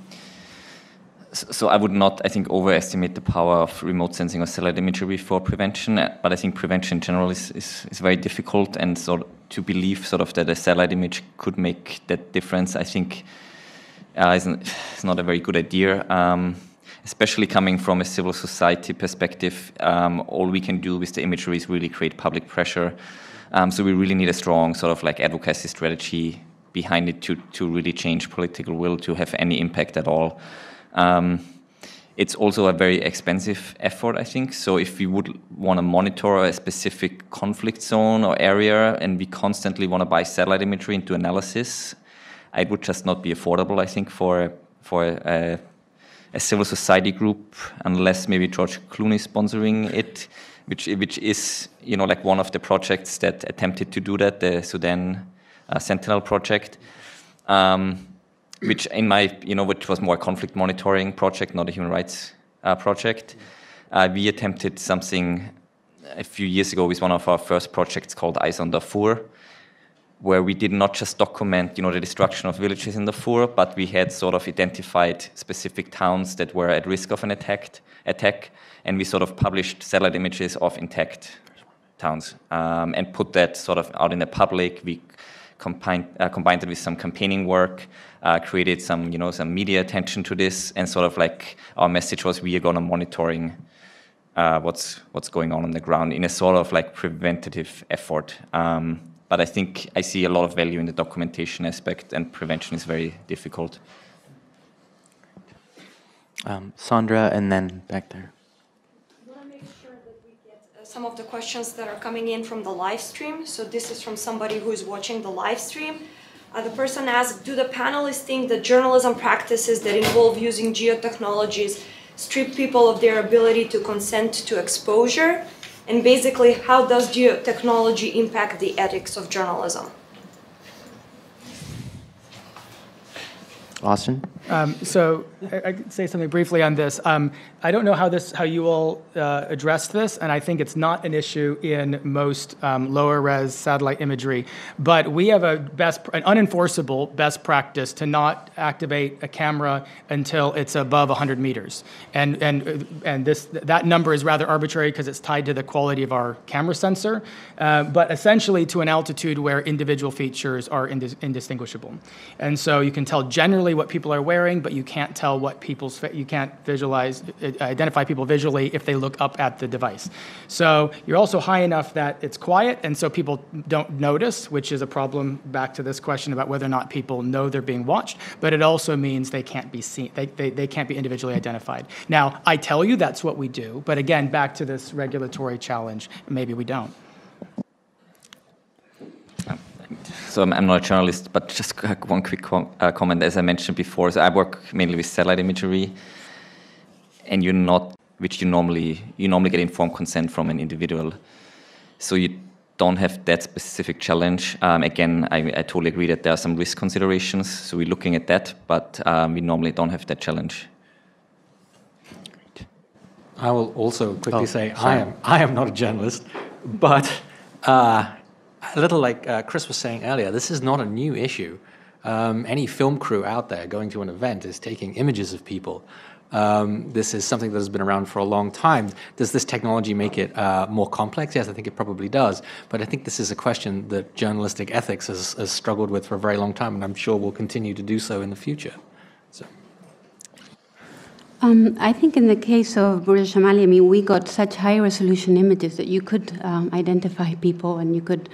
so, so I would not, I think, overestimate the power of remote sensing or satellite imagery for prevention, uh, but I think prevention in general is, is, is very difficult, and so to believe sort of that a satellite image could make that difference, I think is, is not a very good idea. Um, especially coming from a civil society perspective, um, all we can do with the imagery is really create public pressure. Um, so we really need a strong sort of like advocacy strategy behind it to, to really change political will to have any impact at all. Um, it's also a very expensive effort, I think. So if we would want to monitor a specific conflict zone or area and we constantly want to buy satellite imagery into analysis, it would just not be affordable, I think, for, for a, a civil society group, unless maybe George Clooney is sponsoring it, which, which is, you know, like one of the projects that attempted to do that, the Sudan uh, Sentinel project. Um, which in my, you know, which was more a conflict monitoring project, not a human rights uh, project. Uh, we attempted something a few years ago with one of our first projects called Eyes on Darfur, where we did not just document, you know, the destruction of villages in the Darfur, but we had sort of identified specific towns that were at risk of an attack, attack and we sort of published satellite images of intact towns um, and put that sort of out in the public. We combined, uh, combined it with some campaigning work, uh, created some, you know, some media attention to this, and sort of like our message was we are going to monitoring uh, what's what's going on on the ground in a sort of like preventative effort. Um, but I think I see a lot of value in the documentation aspect, and prevention is very difficult. Um, Sandra, and then back there. some of the questions that are coming in from the live stream. So this is from somebody who is watching the live stream. Uh, the person asked, do the panelists think that journalism practices that involve using geotechnologies strip people of their ability to consent to exposure? And basically, how does geotechnology impact the ethics of journalism? Austin? Um, so I, I could say something briefly on this. Um, I don't know how this, how you all uh, address this, and I think it's not an issue in most um, lower res satellite imagery. But we have a best, an unenforceable best practice to not activate a camera until it's above 100 meters, and and and this that number is rather arbitrary because it's tied to the quality of our camera sensor, uh, but essentially to an altitude where individual features are indis- indistinguishable, and so you can tell generally what people are wearing, but you can't tell what people's you can't visualize uh, identify people visually if they look up at the device. So you're also high enough that it's quiet, and so people don't notice, which is a problem back to this question about whether or not people know they're being watched, but it also means they can't be seen, they, they, they can't be individually identified. Now, I tell you that's what we do, but again, back to this regulatory challenge, maybe we don't. So I'm, I'm not a journalist, but just (laughs) one quick com uh, comment. As I mentioned before, so I work mainly with satellite imagery, and you're not, which you normally you normally get informed consent from an individual. So you don't have that specific challenge. Um, again, I, I, totally agree that there are some risk considerations, so we're looking at that, but um, we normally don't have that challenge. I will also quickly oh, say sorry. I am I am not a journalist, but uh, a little like uh, Chris was saying earlier, this is not a new issue. Um, any film crew out there going to an event is taking images of people. Um, this is something that has been around for a long time. Does this technology make it uh, more complex? Yes, I think it probably does. But I think this is a question that journalistic ethics has, has, struggled with for a very long time, and I'm sure will continue to do so in the future. So. Um, I think in the case of Burj Shamali, I mean, we got such high resolution images that you could um, identify people and you could,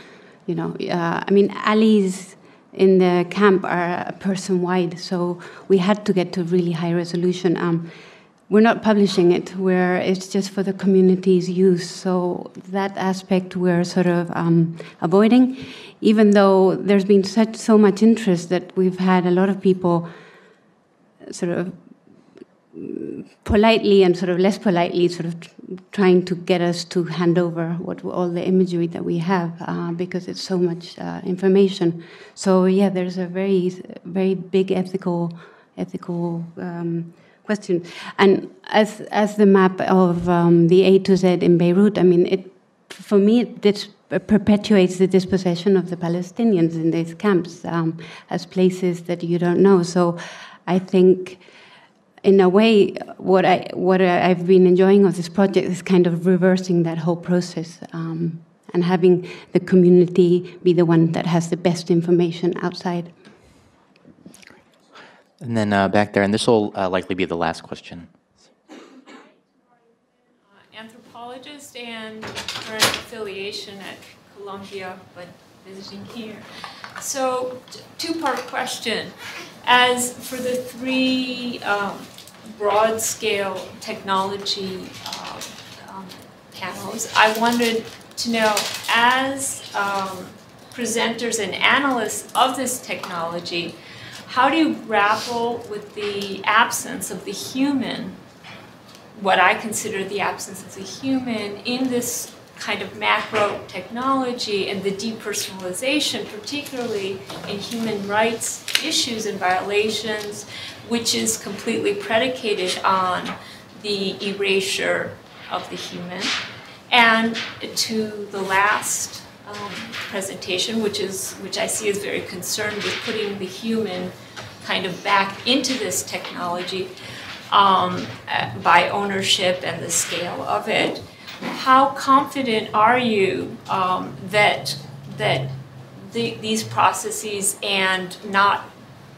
you know, uh, I mean, alleys in the camp are person wide, so we had to get to really high resolution. Um, we're not publishing it, where it's just for the community's use. So that aspect we're sort of um, avoiding, even though there's been such so much interest that we've had a lot of people sort of politely and sort of less politely sort of trying to get us to hand over what all the imagery that we have uh, because it's so much uh, information. So yeah, there's a very very big ethical ethical um, question. And as as the map of um, the A to Z in Beirut, I mean, it for me it perpetuates the dispossession of the Palestinians in these camps um, as places that you don't know. So I think in a way, what I what I've been enjoying of this project is kind of reversing that whole process um, and having the community be the one that has the best information outside. And then uh, back there, and this will uh, likely be the last question. Uh, anthropologist and current affiliation at Columbia, but visiting here. So, two-part question. As for the three um, broad-scale technology uh, um, panels, I wanted to know, as um, presenters and analysts of this technology, how do you grapple with the absence of the human, what I consider the absence of the human in this kind of macro technology and the depersonalization, particularly in human rights issues and violations, which is completely predicated on the erasure of the human. And to the last um, presentation, which is which I see is very concerned with putting the human kind of back into this technology um, uh, by ownership and the scale of it. How confident are you um, that that the, these processes and not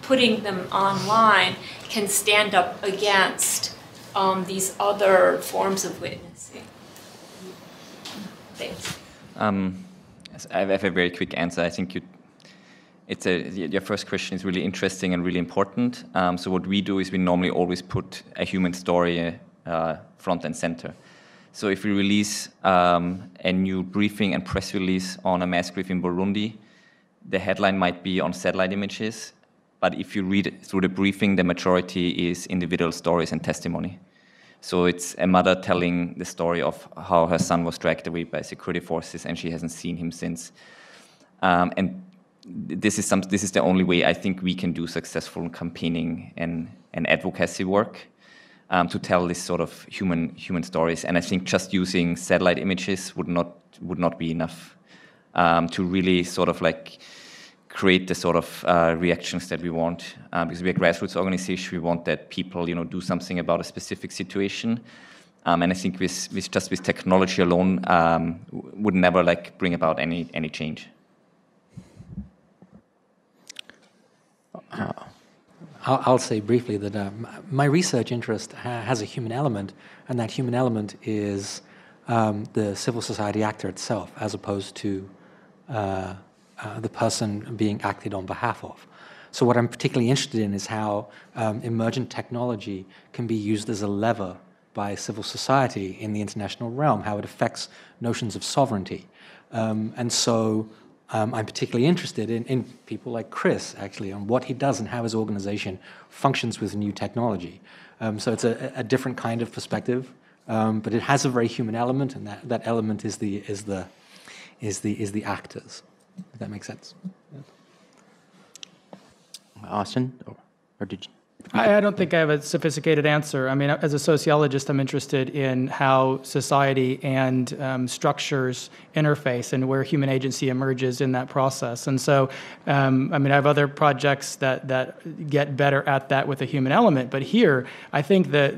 putting them online can stand up against um, these other forms of witnessing? Thanks. Um, I have a very quick answer. I think you, it's a, your first question is really interesting and really important. Um, so what we do is we normally always put a human story uh, front and center. So if we release um, a new briefing and press release on a mass grave in Burundi, the headline might be on satellite images, but if you read through the briefing, the majority is individual stories and testimony. So it's a mother telling the story of how her son was dragged away by security forces and she hasn't seen him since. Um, and this is some, this is the only way I think we can do successful campaigning and, and advocacy work um, to tell this sort of human human stories. And I think just using satellite images would not would not be enough um, to really sort of like create the sort of uh, reactions that we want. Uh, because we're a grassroots organization, we want that people, you know, do something about a specific situation. Um, and I think with, with just with technology alone um, would never like bring about any any change. Uh, I'll, I'll, say briefly that uh, my research interest ha has a human element, and that human element is um, the civil society actor itself, as opposed to uh, uh, the person being acted on behalf of. So, what I'm particularly interested in is how um, emergent technology can be used as a lever by civil society in the international realm, how it affects notions of sovereignty. Um, and so, um, I'm particularly interested in, in, people like Chris, actually, on what he does and how his organization functions with new technology. Um, so, it's a, a, different kind of perspective, um, but it has a very human element, and that, that element is the, is, the, is, the, is the actors. If that makes sense. Yeah. Austin, or, or did you? I, I, don't think I have a sophisticated answer. I mean, as a sociologist, I'm interested in how society and um, structures interface and where human agency emerges in that process. And so, um, I mean, I have other projects that, that get better at that with a human element. But here, I think that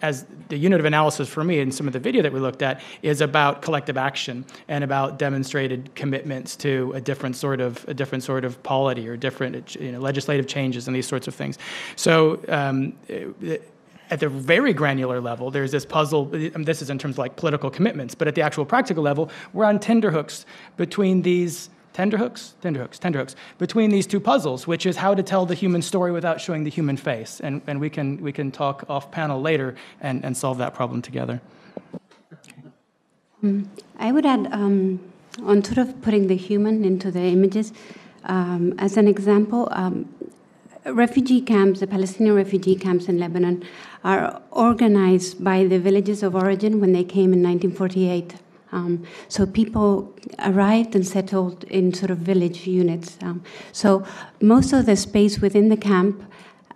as the unit of analysis for me in some of the video that we looked at is about collective action and about demonstrated commitments to a different sort of a different sort of polity or different you know, legislative changes and these sorts of things. So um, at the very granular level, there's this puzzle. This is in terms of like political commitments, but at the actual practical level, we're on tenderhooks between these tenderhooks, tenderhooks, tenderhooks between these two puzzles, which is how to tell the human story without showing the human face. And, and we can we can talk off panel later and, and solve that problem together. Mm, I would add um, on sort of putting the human into the images. Um, as an example, um, refugee camps, the Palestinian refugee camps in Lebanon, are organized by the villages of origin when they came in 1948. Um, so people arrived and settled in sort of village units. Um, so most of the space within the camp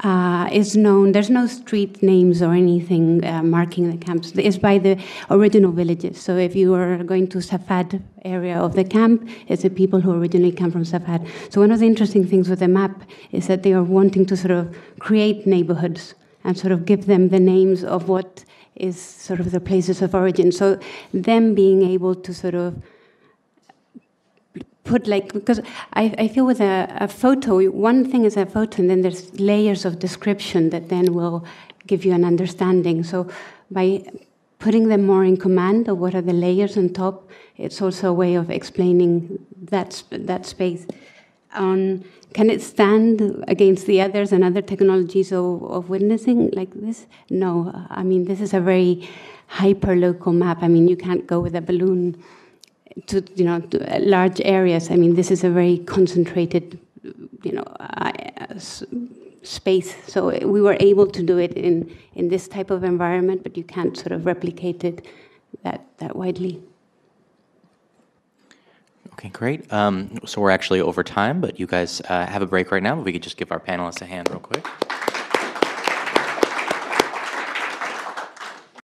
uh, is known. There's no street names or anything uh, marking the camps. It's by the original villages. So if you are going to Safad area of the camp, it's the people who originally come from Safad. So one of the interesting things with the map is that they are wanting to sort of create neighborhoods and sort of give them the names of what is sort of the places of origin. So them being able to sort of put like because I, I feel with a, a, photo one thing is a photo and then there's layers of description that then will give you an understanding so by putting them more in command of what are the layers on top it's also a way of explaining that that space on can it stand against the others and other technologies of, of witnessing like this no i mean this is a very hyper local map i mean you can't go with a balloon to you know to large areas. I mean, this is a very concentrated, you know, uh, space. So we were able to do it in in this type of environment, but you can't sort of replicate it that that widely. Okay, great. Um, so we're actually over time, but you guys uh, have a break right now. If we could just give our panelists a hand real quick.